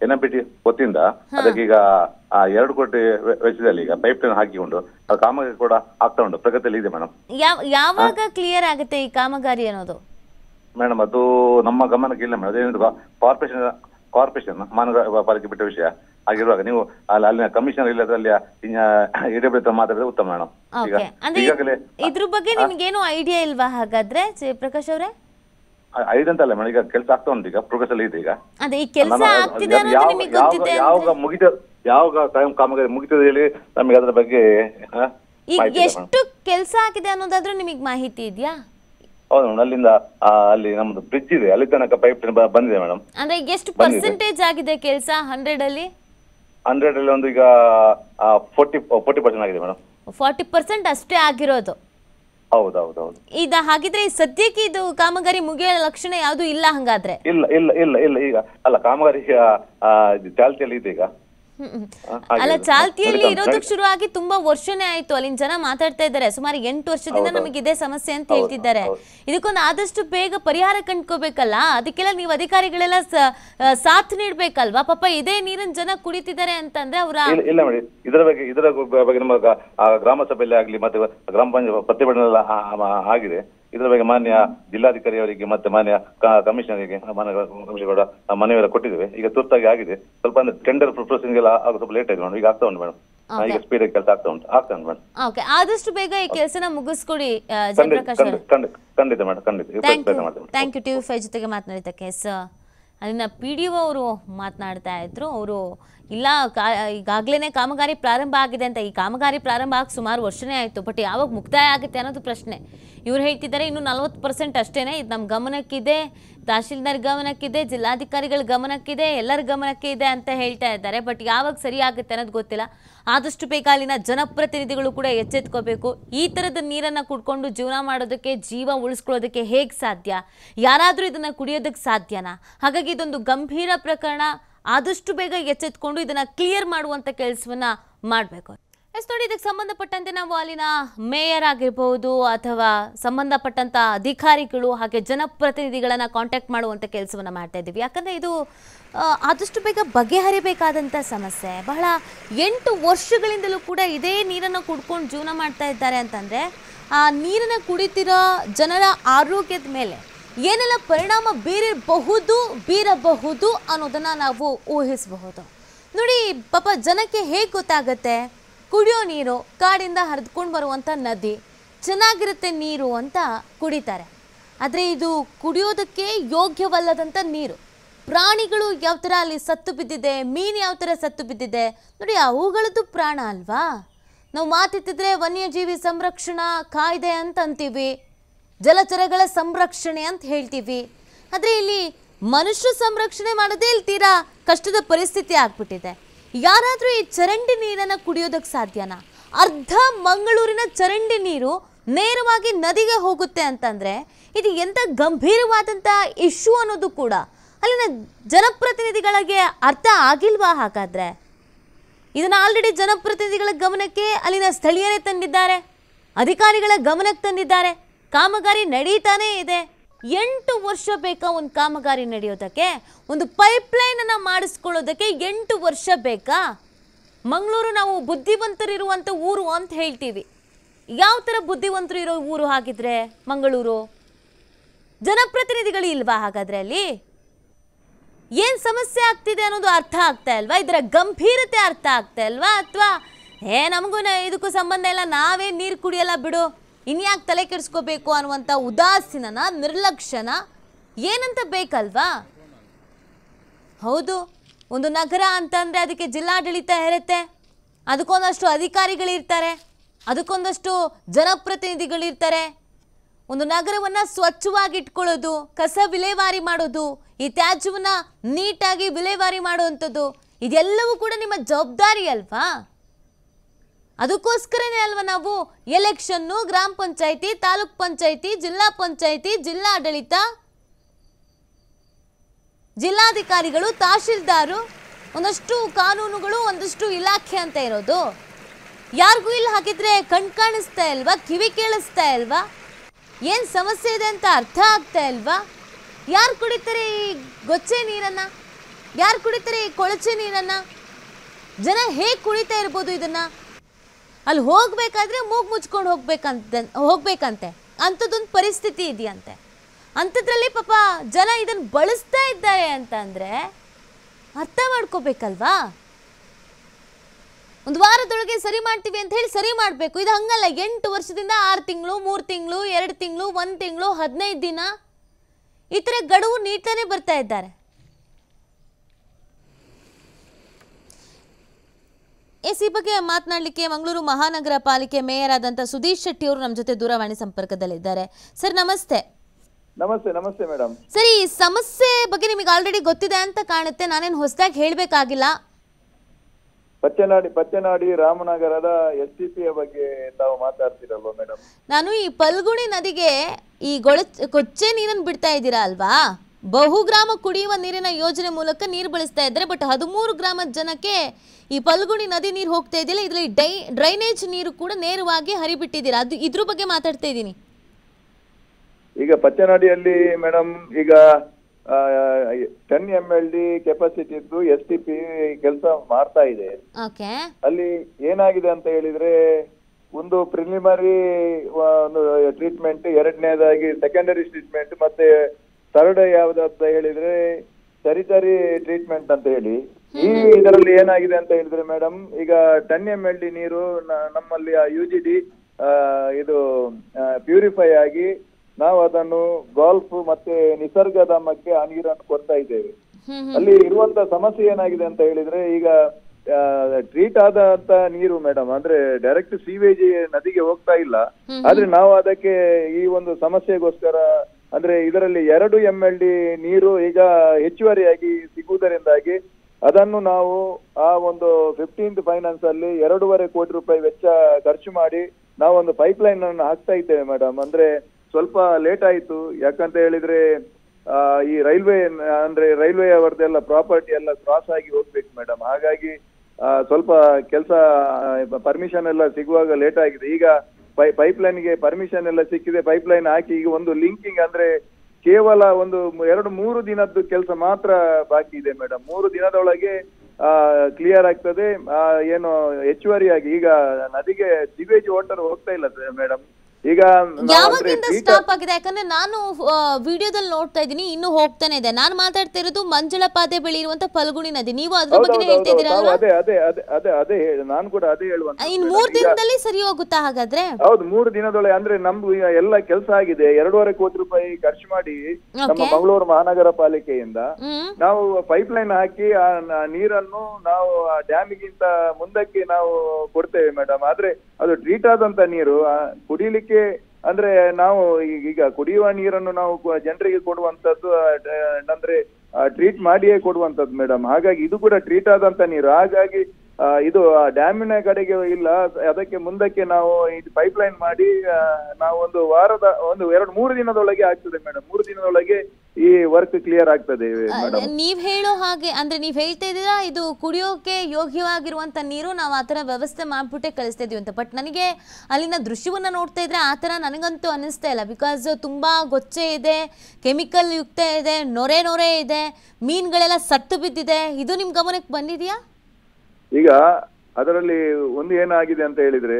N M P T ಅದಕ್ಕೆ ಈಗ ಆ, ಎರಡು ಕೋಟಿ ವೆಚ್ಚದಲ್ಲಿ ಈಗ ಪೈಪ್ ಲೈನ್ ಹಾಕಿಕೊಂಡು ಅದು ಕಾಮಗಾರಿ ಕೂಡ ಆಗ್ತಾ ಉಂಟು. ಪ್ರಗತಿಯಲ್ಲಿ ಇದೆ ಮೇಡಮ್ ಯಾವ ಯಾವಾಗ ಕ್ಲಿಯರ್ ಆಗುತ್ತೆ ಈ ಕಾಮಗಾರಿ ಅನ್ನೋದು? ಮೇಡಮ್ ಅದು ನಮ್ಮ ಗಮನಕ್ಕೆ ಇಲ್ಲ ಮೇಡಮ್ ಅದೇನಿದ್ರು ಕಾರ್ಪೊರೇಷನ್ ಕಾರ್ಪೊರೇಷನ್ ಮಹಾನಗರ ಪಾಲಿಕೆ ಬಿಟ್ಟ ವಿಷಯ ಆಗಿರುವಾಗ ನೀವು ಅಲ್ಲಿ ಅಲ್ಲಿನ ಕಮಿಷನರ್ ಇಲ್ಲದ್ರಲ್ಲಿ ಇಡಬಿಡಿ ಹತ್ರ ಮಾತಾಡಿದ್ರೆ ಉತ್ತಮ ಮೇಡಮ್ ಈಗಾಗಲೇ ಇದ್ರ ಬಗ್ಗೆ ಏನು ಐಡಿಯಾ ಇಲ್ವಾ? ಹಾಗಾದ್ರೆ ಪ್ರಕಾಶ್ ಅವರೇ? ಐದು ಅಂತ ಅಲ್ಲ ಮೇಡಮ್ ಈಗ ಕೆಲಸ ಆಗ್ತಾ ಉಂಟು ಈಗ ಪ್ರೋಗ್ರೆಸ್ ಅಲ್ಲಿ ಇದೆ ಈಗ. ಅದೇ ಈ ಕೆಲಸ ಆಗ್ತಿದೆ ಅನ್ನೋದು ನಿಮಗೆ ಯಾವಾಗ ಗೊತ್ತಿದೆ ಯಾವಾಗ ಮುಗಿದ ಯಾವಾಗ ಕಾಯಂ ಕಾಮಗಾರಿ ಮುಗಿತದೆ ಹೇಳಿ ನಮಗೆ ಅದರ ಬಗ್ಗೆ ಈಗ. ಎಷ್ಟು ಕೆಲಸ ಆಗಿದೆ ಅನ್ನೋದಾದ್ರೂ ನಿಮಗೆ ಮಾಹಿತಿ ಇದೆಯಾ? ಹೌದು ಮೇಡಮ್ ಅಲ್ಲಿಂದ ಅಲ್ಲಿ ನಮ್ದು ಬ್ರಿಡ್ಜ್ ಇದೆ ಅಲ್ಲಿ ತನಕ ಪೈಪ್ ಬಂದಿದೆ ಮೇಡಮ್. ಅಂದ್ರೆ ಎಷ್ಟು. ಪರ್ಸೆಂಟೇಜ್ ಆಗಿದೆ ಕೆಲಸ? ಹಂಡ್ರೆಡ್ ಅಲ್ಲಿ? ಹಂಡ್ರೆಡ್ ಅಲ್ಲಿ ಒಂದು ಈಗ ಫೋರ್ಟಿ ಫೋರ್ಟಿ ಪರ್ಸೆಂಟ್ ಆಗಿದೆ ಮೇಡಮ್. ಫಾರ್ಟಿ ಪರ್ಸೆಂಟ್ ಅಷ್ಟೇ ಆಗಿರೋದು. ಹೌದು ಹೌದು ಹೌದು ಹಾಗಿದ್ರೆ ಸದ್ಯಕ್ಕೆ ಇದು ಕಾಮಗಾರಿ ಮುಗಿಯೋ ಲಕ್ಷಣ ಯಾವುದು ಇಲ್ಲ ಹಂಗಾದ್ರೆ? ಇಲ್ಲ ಇಲ್ಲ ಇಲ್ಲ ಇಲ್ಲ ಈಗ ಅಲ್ಲ ಕಾಮಗಾರಿ ಆ, ಆ, ಇದು ಚಾಲ್ತಿಯಲ್ಲಿ ಇದೆ ಈಗ. ಅಲ್ಲ. ಚಾಲ್ತಿಯಲ್ಲಿ ಇರೋದಕ್ಕೆ ನಡೀತಾ- ಶುರು ಆಗಿ ತುಂಬಾ ವರ್ಷನೇ ಆಯ್ತು. ಅಲ್ಲಿನ ಜನ ಮಾತಾಡ್ತಾ ಇದ್ದಾರೆ. ಸುಮಾರು ಎಂಟು ವರ್ಷದಿಂದ. ನಮಗೆ ಇದೇ ಸಮಸ್ಯೆ ಅಂತ ಹೇಳ್ತಿದ್ದಾರೆ. ಇದಕ್ಕೊಂದು ಆದಷ್ಟು ಬೇಗ ಪರಿಹಾರ ಕಂಡ್ಕೋಬೇಕಲ್ಲ? ಅದಕ್ಕೆಲ್ಲ ನೀವು ಅಧಿಕಾರಿಗಳೆಲ್ಲ ಸಾಥ್ ನೀಡ್ಬೇಕಲ್ವಾ? ಪಾಪ ಇದೇ ನೀರನ್ನ ಜನ ಕುಡಿತಿದ್ದಾರೆ ಅಂತಂದ್ರೆ ಅವರ ಇಲ್ಲ ಮೇಡಮ್. ಇದರ ಬಗ್ಗೆ ಇದರ ಬಗ್ಗೆ ನಮ್ಮ ಗ್ರಾಮ ಸಭೆಯಲ್ಲಿ ಆಗ್ಲಿ ಮತ್ತೆ ಗ್ರಾಮ ಪಂಚಾಯತ್ ಪ್ರತಿಭಟನೆ ಆಗಿದೆ. ಇದರ ಬಗ್ಗೆ ಮಾನ್ಯ ಜಿಲ್ಲಾಧಿಕಾರಿ ಅವರಿಗೆ ಮತ್ತೆ ಮಾನ್ಯ ಕಮಿಷನರ್ ಕಮಿಷನರಿಗೆ ಕಮಿಷನರ್ ಮನವಿಯೆಲ್ಲ ಕೊಟ್ಟಿದ್ದೇವೆ. ಈಗ ತುರ್ತಾಗಿ ಆಗಿದೆ. ಸ್ವಲ್ಪ ಅಂದ್ರೆ ಟೆಂಡರ್ ಪ್ರೊಸೆಸಿಂಗ್ ಎಲ್ಲ ಆಗ ಸ್ವಲ್ಪ ಲೇಟ್ ಆಗಿದೆ ಮೇಡಮ್ ಈಗ ಆಗ್ತಾ ಉಂಟು ಮೇಡಮ್ ಈಗ ಸ್ಪೀಡ್ ಕೆಲಸ ಆಗ್ತಾ ಉಂಟು. ಆಗ್ತಾ ಉಂಟು ಮೇಡಮ್ ಓಕೆ ಆದಷ್ಟು ಬೇಗ ಈ ಕೆಲಸನ ಮುಗಿಸ್ಕೊಡಿ ಖಂಡಿತ ಮೇಡಮ್ ಖಂಡಿತ ಥ್ಯಾಂಕ್ ಯು ಫೈವ್ ಜೊತೆಗೆ ಮಾತನಾಡಿದ್ದಕ್ಕೆ ಸ ಅಲ್ಲಿನ ಪಿ ಡಿ ಒ ಅವರು ಮಾತನಾಡ್ತಾ ಇದ್ರು. ಅವರು ಇಲ್ಲ, ಕಾ ಈಗಾಗಲೇ ಕಾಮಗಾರಿ ಪ್ರಾರಂಭ ಆಗಿದೆ ಅಂತ. ಈ ಕಾಮಗಾರಿ ಪ್ರಾರಂಭ ಆಗಿ ಸುಮಾರು ವರ್ಷನೇ ಆಯಿತು ಬಟ್ ಯಾವಾಗ ಮುಕ್ತಾಯ ಆಗುತ್ತೆ ಅನ್ನೋದು ಪ್ರಶ್ನೆ. ಇವ್ರು ಹೇಳ್ತಿದ್ದಾರೆ ಇನ್ನು ನಲ್ವತ್ತು ಪರ್ಸೆಂಟ್ ಅಷ್ಟೇ ಇದು ನಮ್ಮ ಗಮನಕ್ಕಿದೆ, ತಹಶೀಲ್ದಾರ್ ಗಮನಕ್ಕಿದೆ, ಜಿಲ್ಲಾಧಿಕಾರಿಗಳ ಗಮನಕ್ಕಿದೆ, ಎಲ್ಲರ ಗಮನಕ್ಕೆ ಇದೆ ಅಂತ ಹೇಳ್ತಾ ಇದ್ದಾರೆ ಬಟ್ ಯಾವಾಗ ಸರಿ ಆಗುತ್ತೆ ಅನ್ನೋದು ಗೊತ್ತಿಲ್ಲ. ಆದಷ್ಟು ಬೇಗ ಅಲ್ಲಿನ ಜನಪ್ರತಿನಿಧಿಗಳು ಕೂಡ ಎಚ್ಚೆತ್ಕೋಬೇಕು. ಈ ಥರದ ನೀರನ್ನು ಕುಡ್ಕೊಂಡು ಜೀವನ ಮಾಡೋದಕ್ಕೆ, ಜೀವ ಉಳಿಸ್ಕೊಳ್ಳೋದಕ್ಕೆ ಹೇಗೆ ಸಾಧ್ಯ? ಯಾರಾದರೂ ಇದನ್ನು ಕುಡಿಯೋದಕ್ಕೆ ಸಾಧ್ಯನಾ? ಹಾಗಾಗಿ ಇದೊಂದು ಗಂಭೀರ ಪ್ರಕರಣ. ಆದಷ್ಟು ಬೇಗ ಎಚ್ಚೆತ್ಕೊಂಡು ಇದನ್ನು ಕ್ಲಿಯರ್ ಮಾಡುವಂಥ ಕೆಲಸವನ್ನ ಮಾಡಬೇಕು ಎಸ್ ನೋಡಿ, ಇದಕ್ಕೆ ಸಂಬಂಧಪಟ್ಟಂತೆ ನಾವು ಅಲ್ಲಿನ ಮೇಯರ್ ಆಗಿರ್ಬೋದು ಅಥವಾ ಸಂಬಂಧಪಟ್ಟಂತ ಅಧಿಕಾರಿಗಳು ಹಾಗೆ ಜನಪ್ರತಿನಿಧಿಗಳನ್ನ ಕಾಂಟ್ಯಾಕ್ಟ್ ಮಾಡುವಂಥ ಕೆಲಸವನ್ನ ಮಾಡ್ತಾ ಇದ್ದೀವಿ. ಯಾಕಂದ್ರೆ ಇದು ಆದಷ್ಟು ಬೇಗ ಬಗೆಹರಿಬೇಕಾದಂಥ ಸಮಸ್ಯೆ. ಬಹಳ ಎಂಟು ವರ್ಷಗಳಿಂದಲೂ ಕೂಡ ಇದೇ ನೀರನ್ನು ಕುಡ್ಕೊಂಡು ಜೀವನ ಮಾಡ್ತಾ ಇದ್ದಾರೆ ಅಂತಂದ್ರೆ, ಆ ನೀರನ್ನು ಕುಡಿತಿರೋ ಜನರ ಆರೋಗ್ಯದ ಮೇಲೆ ಏನೆಲ್ಲ ಪರಿಣಾಮ ಬೀರಿರಬಹುದು ಬೀರಬಹುದು ಅನ್ನೋದನ್ನ ನಾವು ಊಹಿಸಬಹುದು. ನೋಡಿ, ಪಾಪ ಜನಕ್ಕೆ ಹೇಗೆ ಗೊತ್ತಾಗತ್ತೆ? ಕುಡಿಯೋ ನೀರು, ಕಾಡಿಂದ ಹರಿದ್ಕೊಂಡು ಬರುವಂಥ ನದಿ, ಚೆನ್ನಾಗಿರುತ್ತೆ ನೀರು ಅಂತ ಕುಡಿತಾರೆ. ಆದರೆ ಇದು ಕುಡಿಯೋದಕ್ಕೆ ಯೋಗ್ಯವಲ್ಲದಂಥ ನೀರು. ಪ್ರಾಣಿಗಳು ಯಾವ ಥರ ಅಲ್ಲಿ ಸತ್ತು ಬಿದ್ದಿದೆ, ಮೀನು ಯಾವ ಥರ ಸತ್ತು ಬಿದ್ದಿದೆ, ನೋಡಿ, ಅವುಗಳದ್ದು ಪ್ರಾಣ ಅಲ್ವಾ? ನಾವು ಮಾತಿತ್ತಿದ್ರೆ ವನ್ಯಜೀವಿ ಸಂರಕ್ಷಣಾ ಕಾಯ್ದೆ ಅಂತ ಅಂತೀವಿ. ಜಲಚರಗಳ ಸಂರಕ್ಷಣೆ ಅಂತ ಹೇಳ್ತೀವಿ. ಆದರೆ ಇಲ್ಲಿ ಮನುಷ್ಯ ಸಂರಕ್ಷಣೆ ಮಾಡೋದೇ ಇಲ್ಲಿ ತೀರಾ ಕಷ್ಟದ ಪರಿಸ್ಥಿತಿ ಆಗ್ಬಿಟ್ಟಿದೆ. ಯಾರಾದರೂ ಈ ಚರಂಡಿ ನೀರನ್ನು ಕುಡಿಯೋದಕ್ಕೆ ಸಾಧ್ಯನಾ? ಅರ್ಧ ಮಂಗಳೂರಿನ ಚರಂಡಿ ನೀರು ನೇರವಾಗಿ ನದಿಗೆ ಹೋಗುತ್ತೆ ಅಂತಂದರೆ ಇದು ಎಂಥ ಗಂಭೀರವಾದಂಥ ಇಶ್ಯೂ ಅನ್ನೋದು ಕೂಡ. ಅಲ್ಲಿನ ಜನಪ್ರತಿನಿಧಿಗಳಿಗೆ ಅರ್ಥ ಆಗಿಲ್ವಾ ಹಾಗಾದರೆ? ಇದನ್ನು ಆಲ್ರೆಡಿ ಜನಪ್ರತಿನಿಧಿಗಳ ಗಮನಕ್ಕೆ ಅಲ್ಲಿನ ಸ್ಥಳೀಯರೇ ತಂದಿದ್ದಾರೆ. ಅಧಿಕಾರಿಗಳ ಗಮನಕ್ಕೆ ತಂದಿದ್ದಾರೆ. ಕಾಮಗಾರಿ ನಡೀತಾನೇ ಇದೆ. ಎಂಟು ವರ್ಷ ಬೇಕಾ ಒಂದು ಕಾಮಗಾರಿ ನಡೆಯೋದಕ್ಕೆ? ಒಂದು ಪೈಪ್ಲೈನ್ ಅನ್ನ ಮಾಡಿಸ್ಕೊಳ್ಳೋದಕ್ಕೆ ಎಂಟು ವರ್ಷ ಬೇಕಾ? ಮಂಗಳೂರು ನಾವು ಬುದ್ಧಿವಂತರಿರುವಂಥ ಊರು ಅಂತ ಹೇಳ್ತೀವಿ. ಯಾವ ಥರ ಬುದ್ಧಿವಂತರು ಇರೋ ಊರು ಹಾಗಿದ್ರೆ ಮಂಗಳೂರು? ಜನಪ್ರತಿನಿಧಿಗಳು ಇಲ್ವಾ ಹಾಗಾದ್ರೆ ಅಲ್ಲಿ ಏನು ಸಮಸ್ಯೆ ಆಗ್ತಿದೆ ಅನ್ನೋದು ಅರ್ಥ ಆಗ್ತಾ ಇಲ್ವಾ? ಇದರ ಗಂಭೀರತೆ ಅರ್ಥ ಆಗ್ತಾ ಇಲ್ವಾ? ಅಥವಾ, ಏ, ನಮಗೂ ಇದಕ್ಕೂ ಸಂಬಂಧ ಇಲ್ಲ, ನಾವೇ ನೀರು ಕುಡಿಯಲ್ಲ ಬಿಡು. ಇನ್ಯಾಕೆ ತಲೆ ಕೆಡಿಸ್ಕೋಬೇಕು ಅನ್ನುವಂಥ ಉದಾಸೀನನ, ನಿರ್ಲಕ್ಷ್ಯನ ಏನಂತ ಬೇಕಲ್ವಾ? ಹೌದು, ಒಂದು ನಗರ ಅಂತಂದರೆ ಅದಕ್ಕೆ ಜಿಲ್ಲಾಡಳಿತ ಇರುತ್ತೆ ಅದಕ್ಕೊಂದಷ್ಟು ಅಧಿಕಾರಿಗಳಿರ್ತಾರೆ, ಅದಕ್ಕೊಂದಷ್ಟು ಜನಪ್ರತಿನಿಧಿಗಳಿರ್ತಾರೆ. ಒಂದು ನಗರವನ್ನು ಸ್ವಚ್ಛವಾಗಿ ಇಟ್ಕೊಳ್ಳೋದು ಕಸ ವಿಲೇವಾರಿ ಮಾಡೋದು, ಈ ತ್ಯಾಜ್ಯವನ್ನು ನೀಟಾಗಿ ವಿಲೇವಾರಿ ಮಾಡುವಂಥದ್ದು, ಇದೆಲ್ಲವೂ ಕೂಡ ನಿಮ್ಮ ಜವಾಬ್ದಾರಿ ಅಲ್ವಾ? ಅದಕ್ಕೋಸ್ಕರನೇ ಅಲ್ವಾ ನಾವು ಎಲೆಕ್ಷನ್ನು ಗ್ರಾಮ ಪಂಚಾಯಿತಿ, ತಾಲೂಕ್ ಪಂಚಾಯಿತಿ, ಜಿಲ್ಲಾ ಪಂಚಾಯಿತಿ, ಜಿಲ್ಲಾಡಳಿತ, ಜಿಲ್ಲಾಧಿಕಾರಿಗಳು, ತಹಶೀಲ್ದಾರು, ಒಂದಷ್ಟು ಕಾನೂನುಗಳು, ಒಂದಷ್ಟು ಇಲಾಖೆ ಅಂತ ಇರೋದು. ಯಾರಿಗೂ ಇಲ್ಲಿ ಹಾಕಿದ್ರೆ ಕಣ್ ಕಾಣಿಸ್ತಾ ಇಲ್ವಾ? ಕಿವಿ ಕೇಳಿಸ್ತಾ ಇಲ್ವಾ? ಏನು ಸಮಸ್ಯೆ ಇದೆ ಅಂತ ಅರ್ಥ ಆಗ್ತಾ ಇಲ್ವಾ? ಯಾರು ಕುಡಿತಾರೆ ಈ ಗೊಚ್ಚೆ ನೀರನ್ನ? ಯಾರು ಕುಡಿತಾರೆ ಈ ಕೊಳಚೆ ನೀರನ್ನ? ಜನ ಹೇಗೆ ಕುಡಿತಾ ಇರ್ಬೋದು ಇದನ್ನ? ಅಲ್ಲಿ ಹೋಗಬೇಕಾದ್ರೆ ಮೂಗು ಮುಚ್ಕೊಂಡು ಹೋಗ್ಬೇಕಂತ, ಹೋಗ್ಬೇಕಂತೆ. ಅಂಥದ್ದೊಂದು ಪರಿಸ್ಥಿತಿ ಇದೆಯಂತೆ. ಅಂಥದ್ರಲ್ಲಿ ಪಾಪ ಜನ ಇದನ್ನು ಬಳಸ್ತಾ ಇದ್ದಾರೆ ಅಂತ ಅಂದರೆ ಅರ್ಥ ಮಾಡ್ಕೋಬೇಕಲ್ವಾ? ಒಂದು ವಾರದೊಳಗೆ ಸರಿ ಮಾಡ್ತೀವಿ ಅಂತ ಹೇಳಿ ಸರಿ ಮಾಡಬೇಕು. ಇದು ಹಂಗಲ್ಲ, ಎಂಟು ವರ್ಷದಿಂದ ಆರು ತಿಂಗಳು, ಮೂರು ತಿಂಗಳು, ಎರಡು ತಿಂಗಳು, ಒಂದು ತಿಂಗಳು, ಹದಿನೈದು ದಿನ ಈ ಥರ ಗಡುವು ನೀಡ್ತಾನೆ ಬರ್ತಾ ಇದ್ದಾರೆ. ಎಸ್ ಈ ಬಗ್ಗೆ ಮಾತನಾಡಲಿಕ್ಕೆ ಮಂಗಳೂರು ಮಹಾನಗರ ಪಾಲಿಕೆ ಮೇಯರ್ ಆದಂತ ಸುಧೀಶ್ ಶೆಟ್ಟಿ ಅವರು ನಮ್ಮ ಜೊತೆ ದೂರವಾಣಿ ಸಂಪರ್ಕದಲ್ಲಿದ್ದಾರೆ. ಸರ್ ನಮಸ್ತೆ. ನಮಸ್ತೆ ನಮಸ್ತೆ ಮೇಡಮ್. ಸರಿ ಈ ಸಮಸ್ಯೆ ಬಗ್ಗೆ ನಿಮಗೆ ಆಲ್ರೆಡಿ ಗೊತ್ತಿದೆ ಅಂತ ಕಾಣುತ್ತೆ. ನಾನೇನು ಹೊಸದಾಗಿ ಹೇಳಬೇಕಾಗಿಲ್ಲ? ಪಚ್ಚನಾಡಿ ಪಚ್ಚನಾಡಿ ರಾಮನಗರದ ಎಸ್ ಟಿ ಬಗ್ಗೆ ತಾವು ಮಾತಾಡ್ತಿರಲ್ವಾ ಮೇಡಮ್? ನಾನು ಈ ಪಲ್ಗುಣಿ ನದಿಗೆ ಈ ಗೊಳ ಕೊಚ್ಚೆ ನೀರನ್ನು ಬಿಡ್ತಾ ಇದ್ದೀರಾ ಅಲ್ವಾ? ಬಹುಗ್ರಾಮ ಕುಡಿಯುವ ನೀರಿನ ಯೋಜನೆ ಮೂಲಕ ನೀರು ಬಳಸ್ತಾ ಇದ್ದಾರೆ. ಬಟ್ ಹದಿಮೂರು ಗ್ರಾಮದ ಜನಕ್ಕೆ ಈ ಪಲ್ಗುಣಿ ನದಿ ನೀರು ಹೋಗ್ತಾ ಇದೆಯಲ್ಲ ಇದರಲ್ಲಿ ಡೈ ಡ್ರೈನೇಜ್ ನೀರು ಕೂಡ ನೇರವಾಗಿ ಹರಿಬಿಟ್ಟಿದ್ದೀರಾ? ಅದು ಇದ್ರ ಬಗ್ಗೆ ಮಾತಾಡ್ತಾ ಇದ್ದೀನಿ. ಈಗ ಪಚ್ಚನಾಡಿಯಲ್ಲಿ ಮೇಡಮ್ ಈಗ ten M L D capacity ಇದ್ದು ಎಸ್ ಟಿ ಪಿ ಕೆಲಸ ಮಾಡ್ತಾ ಇದೆ. ಅಲ್ಲಿ ಏನಾಗಿದೆ ಅಂತ ಹೇಳಿದ್ರೆ ಒಂದು ಪ್ರಿಲಿಮರಿ ಒಂದು ಟ್ರೀಟ್ಮೆಂಟ್ ಎರಡನೇದಾಗಿ ಸೆಕೆಂಡರಿ ಟ್ರೀಟ್ಮೆಂಟ್ ಮತ್ತೆ ಥರ್ಡ್ ಯಾವ್ದಂತ ಹೇಳಿದ್ರೆ ಸರಿತರಿ ಟ್ರೀಟ್ಮೆಂಟ್ ಅಂತ ಹೇಳಿ. ಈ ಇದರಲ್ಲಿ ಏನಾಗಿದೆ ಅಂತ ಹೇಳಿದ್ರೆ ಮೇಡಮ್ ಈಗ ಟೆನ್ ಎಂ ಎಲ್ ಡಿ ನೀರು ನಮ್ಮಲ್ಲಿ ಯು ಜಿ ಡಿ ಇದು ಪ್ಯೂರಿಫೈ ಆಗಿ ನಾವು ಅದನ್ನು ಗಾಲ್ಫ್ ಮತ್ತೆ ನಿಸರ್ಗಧಾಮಕ್ಕೆ ಆ ನೀರನ್ನು ಕೊಡ್ತಾ ಇದ್ದೇವೆ. ಅಲ್ಲಿ ಇರುವಂತ ಸಮಸ್ಯೆ ಏನಾಗಿದೆ ಅಂತ ಹೇಳಿದ್ರೆ ಈಗ ಟ್ರೀಟ್ ಆದಂತ ನೀರು ಮೇಡಮ್ ಅಂದ್ರೆ ಡೈರೆಕ್ಟ್ ಸೀವೇಜ್ ನದಿಗೆ ಹೋಗ್ತಾ ಇಲ್ಲ. ಆದ್ರೆ ನಾವು ಅದಕ್ಕೆ ಈ ಒಂದು ಸಮಸ್ಯೆಗೋಸ್ಕರ ಅಂದ್ರೆ ಇದರಲ್ಲಿ ಎರಡು ಎಂ ಎಲ್ ಡಿ ನೀರು ಈಗ ಹೆಚ್ಚುವರಿಯಾಗಿ ಸಿಗುವುದರಿಂದಾಗಿ ಅದನ್ನು ನಾವು ಆ ಒಂದು ಫಿಫ್ಟೀನ್ತ್ ಫೈನಾನ್ಸ್ ಅಲ್ಲಿ ಎರಡೂವರೆ ಕೋಟಿ ರೂಪಾಯಿ ವೆಚ್ಚ ಖರ್ಚು ಮಾಡಿ ನಾವೊಂದು ಪೈಪ್ ಲೈನ್ ಅನ್ನು ಹಾಕ್ತಾ ಇದ್ದೇವೆ ಮೇಡಮ್ ಅಂದ್ರೆ ಸ್ವಲ್ಪ ಲೇಟ್ ಆಯಿತು. ಯಾಕಂತ ಹೇಳಿದ್ರೆ ಈ ರೈಲ್ವೆ, ಅಂದ್ರೆ ರೈಲ್ವೆ ಅವರದೆಲ್ಲ ಪ್ರಾಪರ್ಟಿ ಎಲ್ಲ ಕ್ರಾಸ್ ಆಗಿ ಹೋಗ್ಬೇಕು ಮೇಡಮ್ ಹಾಗಾಗಿ ಸ್ವಲ್ಪ ಕೆಲಸ ಪರ್ಮಿಷನ್ ಎಲ್ಲ ಸಿಗುವಾಗ ಲೇಟ್ ಆಗಿದೆ. ಈಗ ಪೈಪ್ ಲೈನ್ಗೆ ಪರ್ಮಿಷನ್ ಎಲ್ಲ ಸಿಕ್ಕಿದೆ. ಪೈಪ್ ಲೈನ್ ಹಾಕಿ ಈಗ ಒಂದು ಲಿಂಕಿಂಗ್ ಅಂದ್ರೆ ಕೇವಲ ಒಂದು ಎರಡು ಮೂರು ದಿನದ್ದು ಕೆಲಸ ಮಾತ್ರ ಬಾಕಿ ಇದೆ ಮೇಡಮ್ ಮೂರು ದಿನದೊಳಗೆ ಕ್ಲಿಯರ್ ಆಗ್ತದೆ. ಏನು ಹೆಚ್ಚುವರಿಯಾಗಿ ಈಗ ನದಿಗೆ ಸಿವೇಜ್ ವಾಟರ್ ಹೋಗ್ತಾ ಇಲ್ಲ ಮೇಡಮ್ ಈಗ ಯಾವಾಗಿಂದ ಸ್ಟಾಪ್ ಆಗಿದೆ? ಯಾಕಂದ್ರೆ ನಾನು ವಿಡಿಯೋದಲ್ಲಿ ನೋಡ್ತಾ ಇದ್ದೀನಿ ಇನ್ನು ಹೋಗ್ತಾನೆ ಇದೆ. ನಾನು ಮಾತಾಡ್ತಾ ಇರೋದು ಮಂಜಳ ಪಾದೆ ಬೆಳಿ ಇರುವಂತ ಫಲ್ಗುಣಿ ನದಿ. ನೀವು ಅದ್ರ ಬಗ್ಗೆ ಹೇಳ್ತಾ ಅದೇ ಅದೇ ಅದೇ ಅದೇ ಅದೇ ಹೇಳಿ ನಾನು ಕೂಡ ಅದೇ ಹೇಳುವಂತ ಇನ್ ಮೂರ್ ದಿನದಲ್ಲಿ ಸರಿ ಹೋಗುತ್ತಾ ಹಾಗಾದ್ರೆ? ಹೌದು ಮೂರು ದಿನದೊಳಗೆ ಅಂದ್ರೆ ನಮ್ದು ಎಲ್ಲ ಕೆಲಸ ಆಗಿದೆ. ಎರಡೂವರೆ ಕೋಟಿ ರೂಪಾಯಿ ಖರ್ಚು ಮಾಡಿ ನಮ್ಮ. ಮಂಗಳೂರು ಮಹಾನಗರ ಪಾಲಿಕೆಯಿಂದ ನಾವು ಪೈಪ್ ಲೈನ್ ಹಾಕಿ ಆ ನೀರನ್ನು ನಾವು ಆ ಡ್ಯಾಮಿಗಿಂತ ಮುಂದಕ್ಕೆ ನಾವು ಕೊಡ್ತೇವೆ ಮೇಡಮ್ ಆದ್ರೆ ಅದು ಟ್ರೀಟ್ ಆದಂತ ನೀರು ಆ, ಕುಡಿಲಿಕ್ಕೆ, ಅಂದ್ರೆ ನಾವು ಈಗ- ಕುಡಿಯುವ ನೀರನ್ನು ನಾವು ಜನರಿಗೆ ಕೊಡುವಂತದ್ದು ಅಂದ್ರೆ ಟ್ರೀಟ್ ಮಾಡಿಯೇ ಕೊಡುವಂತದ್ದು ಮೇಡಮ್ ಹಾಗಾಗಿ ಇದು ಕೂಡ ಟ್ರೀಟ್ ಆದಂತ ನೀರು. ಹಾಗಾಗಿ ಇದು ಡ್ಯಾಮಿನ ಕಡೆಗೆ ಇಲ್ಲ ಅದಕ್ಕೆ ಮುಂದಕ್ಕೆ ನಾವು ಇದು ಪೈಪ್ ಲೈನ್ ಮಾಡಿ ನಾವು ಒಂದು ವಾರದ ಒಂದು ಎರಡು ಮೂರು ದಿನದೊಳಗೆ ಆಗ್ತದೆ ಮೇಡಮ್ ಮೂರು ದಿನದೊಳಗೆ ಈ ವರ್ಕ್ ಕ್ಲಿಯರ್ ಆಗ್ತದೆ ಮೇಡಮ್ ನೀವ್ ಹೇಳೋ ಹಾಗೆ ಅಂದ್ರೆ ನೀವ್ ಹೇಳ್ತಾ ಇದ್ದೀರಾ ಇದು ಕುಡಿಯೋಕೆ ಯೋಗ್ಯವಾಗಿರುವಂತ ನೀರು ನಾವು ಆತರ ವ್ಯವಸ್ಥೆ ಮಾಡ್ಬಿಟ್ಟೆ ಕಳಿಸ್ತಾ ಇದೀವಿ ಅಂತ. ಬಟ್ ನನಗೆ ಅಲ್ಲಿನ ದೃಶ್ಯವನ್ನ ನೋಡ್ತಾ ಇದ್ರೆ ಆತರ ನನಗಂತೂ ಅನಿಸ್ತಾ ಇಲ್ಲ. ಬಿಕಾಸ್ ತುಂಬಾ ಗೊಚ್ಚೆ ಇದೆ ಕೆಮಿಕಲ್ ಯುಕ್ತ ಇದೆ ನೊರೆ ನೊರೆ ಇದೆ ಮೀನ್ಗಳೆಲ್ಲ ಸತ್ತು ಬಿದ್ದಿದೆ. ಇದು ನಿಮ್ ಗಮನಕ್ಕೆ ಬಂದಿದ್ಯಾ? ಈಗ ಅದರಲ್ಲಿ ಒಂದು ಏನಾಗಿದೆ ಅಂತ ಹೇಳಿದ್ರೆ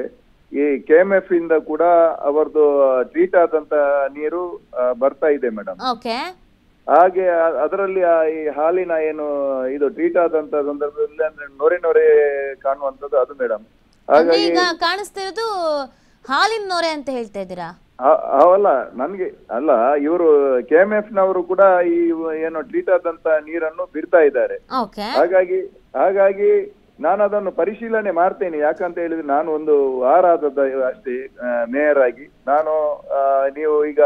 ಈ ಕೆ ಎಂ ಎಫ್ ಇಂದ ಕೂಡ ಅವರದು ಟ್ರೀಟ್ ಆದಂತ ನೀರು ಬರ್ತಾ ಇದೆ ಮೇಡಮ್ ಓಕೆ ಹಾಗೆ ಅದರಲ್ಲಿ ಈ ಹಾಲಿನ ಏನು ಇದು ಟ್ರೀಟ್ ಆದಂತ ಸಂದರ್ಭದಲ್ಲಿ ಅಂದ್ರೆ ನೊರೆ ನೊರೆ ಕಾಣುವಂತದ್ದು ಅದು ಮೇಡಮ್ ಹಾಗಾಗಿ ಈಗ ಕಾಣಿಸ್ತಾ ಇರೋದು ಹಾಲಿನ ನೊರೆ ಅಂತ ಹೇಳ್ತಾ ಇದ್ದೀರಾ? ಅವಲ್ಲ ನನ್ಗೆ ಅಲ್ಲ ಇವರು ಕೆ ಎಂ ಎಫ್ ನವರು ಕೂಡ ಈ ಏನು ಟ್ರೀಟ್ ಆದಂತ ನೀರನ್ನು ಬಿಡ್ತಾ ಇದ್ದಾರೆ. ಹಾಗಾಗಿ ಹಾಗಾಗಿ ನಾನು ಅದನ್ನು ಪರಿಶೀಲನೆ ಮಾಡ್ತೇನೆ. ಯಾಕಂತ ಹೇಳಿದ್ರೆ ನಾನು ಒಂದು ವಾರ ಆದದ್ದು ಅಷ್ಟೇ ಮೇಯರ್ ಆಗಿ ನಾನು ನೀವು ಈಗ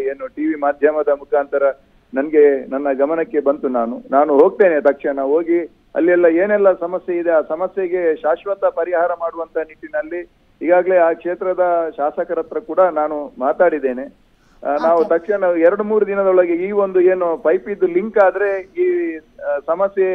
ಏನು ಟಿವಿ ಮಾಧ್ಯಮದ ಮುಖಾಂತರ ನನ್ಗೆ ನನ್ನ ಗಮನಕ್ಕೆ ಬಂತು ನಾನು. ನಾನು ಹೋಗ್ತೇನೆ ತಕ್ಷಣ. ಹೋಗಿ ಅಲ್ಲಿ ಎಲ್ಲ ಏನೆಲ್ಲ ಸಮಸ್ಯೆ ಇದೆ ಆ ಸಮಸ್ಯೆಗೆ ಶಾಶ್ವತ ಪರಿಹಾರ ಮಾಡುವಂತ ನಿಟ್ಟಿನಲ್ಲಿ ಈಗಾಗಲೇ ಆ ಕ್ಷೇತ್ರದ ಶಾಸಕರ ಹತ್ರ ಕೂಡ ನಾನು ಮಾತಾಡಿದ್ದೇನೆ. ನಾವು ತಕ್ಷಣ ಎರಡು ಮೂರು ದಿನದೊಳಗೆ ಈ ಒಂದು ಏನು ಪೈಪ್ ಇದ್ದು ಲಿಂಕ್ ಆದ್ರೆ ಈ ಸಮಸ್ಯೆ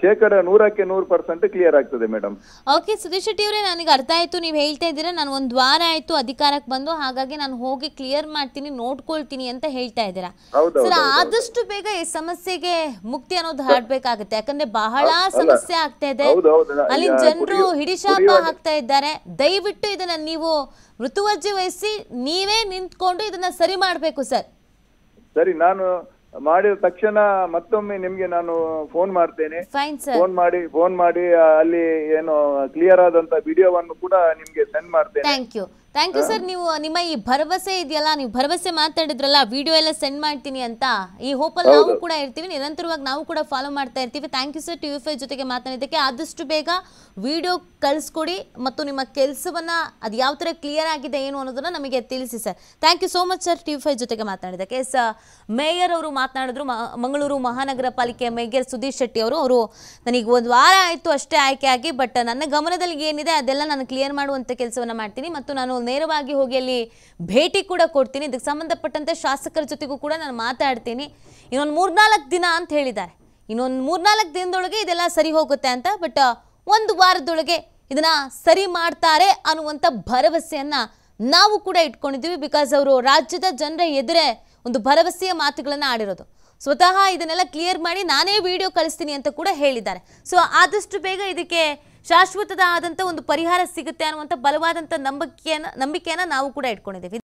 ಶೇಕಡ ನೂರಕ್ಕೆ ನೂರು ಪರ್ಸೆಂಟ್ ಕ್ಲಿಯರ್ ಆಗ್ತದೆ ಮೇಡಮ್ ಓಕೆ ಸುಧೀಶ್ ಶೆಟ್ಟಿ ಅವರೇ ನನಗೆ ಅರ್ಥ ಆಯ್ತು ನೀವು ಹೇಳ್ತಾ ಇದ್ದೀರಾ ನಾನು ಒಂದು ವಾರ ಆಯ್ತು ಅಧಿಕಾರಕ್ಕೆ ಬಂದು ಹಾಗಾಗಿ ನಾನು ಹೋಗಿ ಕ್ಲಿಯರ್ ಮಾಡ್ತೀನಿ ನೋಡ್ಕೊಳ್ತೀನಿ ಅಂತ ಹೇಳ್ತಾ ಇದ್ದೀರಾ. ಸರ್ ಆದಷ್ಟು ಬೇಗ ಈ ಸಮಸ್ಯೆಗೆ ಮುಕ್ತಿ ಅನ್ನೋದು ಹಾಡ್ಬೇಕಾಗುತ್ತೆ ಯಾಕಂದ್ರೆ ಬಹಳ ಸಮಸ್ಯೆ ಆಗ್ತಾ ಇದೆ. ಅಲ್ಲಿ ಜನರು ಹಿಡಿಶಾಪ ಹಾಕ್ತಾ ಇದ್ದಾರೆ. ದಯವಿಟ್ಟು ಇದನ್ನ ನೀವು ಮೃತುವರ್ಜಿ ವಹಿಸಿ ನೀವೇ ನಿಂತ್ಕೊಂಡು ಇದನ್ನ ಸರಿ ಮಾಡಬೇಕು ಸರ್ ಸರಿ ನಾನು ಮಾಡಿದ ತಕ್ಷಣ ಮತ್ತೊಮ್ಮೆ ನಿಮ್ಗೆ ನಾನು ಫೋನ್ ಮಾಡ್ತೇನೆ. ಫೈನ್ ಸರ್ ಫೋನ್ ಮಾಡಿ ಫೋನ್ ಮಾಡಿ ಅಲ್ಲಿ ಏನು ಕ್ಲಿಯರ್ ಆದಂತ ವಿಡಿಯೋವನ್ನು ಕೂಡ ನಿಮ್ಗೆ ಸೆಂಡ್ ಮಾಡ್ತೇನೆ. Thank you thank you sir ನೀವು ನಿಮ್ಮ ಈ ಭರವಸೆ ಇದೆಯಲ್ಲ ನೀವು ಭರವಸೆ ಮಾತಾಡಿದ್ರಲ್ಲ ವಿಡಿಯೋ ಎಲ್ಲ ಸೆಂಡ್ ಮಾಡ್ತೀನಿ ಅಂತ ಈ ಹೋಪಲ್ಲಿ ನಾವು ಕೂಡ ಇರ್ತೀವಿ ನಿರಂತರವಾಗಿ ನಾವು ಕೂಡ ಫಾಲೋ ಮಾಡ್ತಾ ಇರ್ತೀವಿ. Thank you sir T V five ಜೊತೆಗೆ ಮಾತನಾಡಿದ್ದಕ್ಕೆ ಆದಷ್ಟು ಬೇಗ ವಿಡಿಯೋ ಕಳಿಸ್ಕೊಡಿ ಮತ್ತು ನಿಮ್ಮ ಕೆಲಸವನ್ನು ಅದು ಯಾವ ಥರ ಕ್ಲಿಯರ್ ಆಗಿದೆ ಏನು ಅನ್ನೋದನ್ನ ನಮಗೆ ತಿಳಿಸಿ sir thank you so much sir T V five ಜೊತೆಗೆ ಮಾತನಾಡಿದ್ದಕ್ಕೆ. ಎಸ್ ಮೇಯರ್ ಅವರು ಮಾತನಾಡಿದ್ರು ಮಂಗಳೂರು ಮಹಾನಗರ ಪಾಲಿಕೆ ಮೇಯರ್ ಸುಧೀರ್ ಶೆಟ್ಟಿ ಅವರು ಅವರು ನನಗೆ ಒಂದು ವಾರ ಆಯಿತು ಅಷ್ಟೇ ಆಯ್ಕೆ ಆಗಿ ಬಟ್ ನನ್ನ ಗಮನದಲ್ಲಿ ಏನಿದೆ ಅದೆಲ್ಲ ನಾನು ಕ್ಲಿಯರ್ ಮಾಡುವಂಥ ಕೆಲಸವನ್ನು ಮಾಡ್ತೀನಿ. ಮತ್ತು ನಾನು ನೇರವಾಗಿ ಹೋಗಿ ಅಲ್ಲಿ ಭೇಟಿ ಕೂಡ ಕೊಡ್ತೀನಿ. ಇದಕ್ಕೆ ಸಂಬಂಧಪಟ್ಟಂತೆ ಶಾಸಕರ ಜೊತೆಗೂ ಕೂಡ ನಾನು ಮಾತಾಡ್ತೀನಿ. ಇನ್ನೊಂದು ಮೂರ್ನಾಲ್ಕು ದಿನ ಅಂತ ಹೇಳಿದ್ದಾರೆ. ಇನ್ನೊಂದು ಮೂರ್ನಾಲ್ಕು ದಿನದೊಳಗೆ ಇದೆಲ್ಲ ಸರಿ ಹೋಗುತ್ತೆ ಅಂತ, ಬಟ್ ಒಂದು ವಾರದೊಳಗೆ ಇದನ್ನ ಸರಿ ಮಾಡ್ತಾರೆ ಅನ್ನುವಂಥ ಭರವಸೆಯನ್ನ ನಾವು ಕೂಡ ಇಟ್ಕೊಂಡಿದ್ದೀವಿ. ಬಿಕಾಸ್ ಅವರು ರಾಜ್ಯದ ಜನರ ಎದುರೇ ಒಂದು ಭರವಸೆಯ ಮಾತುಗಳನ್ನು ಆಡಿರೋದು. ಸ್ವತಃ ಇದನ್ನೆಲ್ಲ ಕ್ಲಿಯರ್ ಮಾಡಿ ನಾನೇ ವಿಡಿಯೋ ಕಳಿಸ್ತೀನಿ ಅಂತ ಕೂಡ ಹೇಳಿದ್ದಾರೆ. ಸೊ, ಆದಷ್ಟು ಬೇಗ ಇದಕ್ಕೆ ಶಾಶ್ವತದ ಆದಂಥ ಒಂದು ಪರಿಹಾರ ಸಿಗುತ್ತೆ ಅನ್ನುವಂಥ ಬಲವಾದಂಥ ನಂಬಿಕೆಯನ್ನು ನಂಬಿಕೆಯನ್ನು ನಾವು ಕೂಡ ಇಟ್ಕೊಂಡಿದ್ದೀವಿ.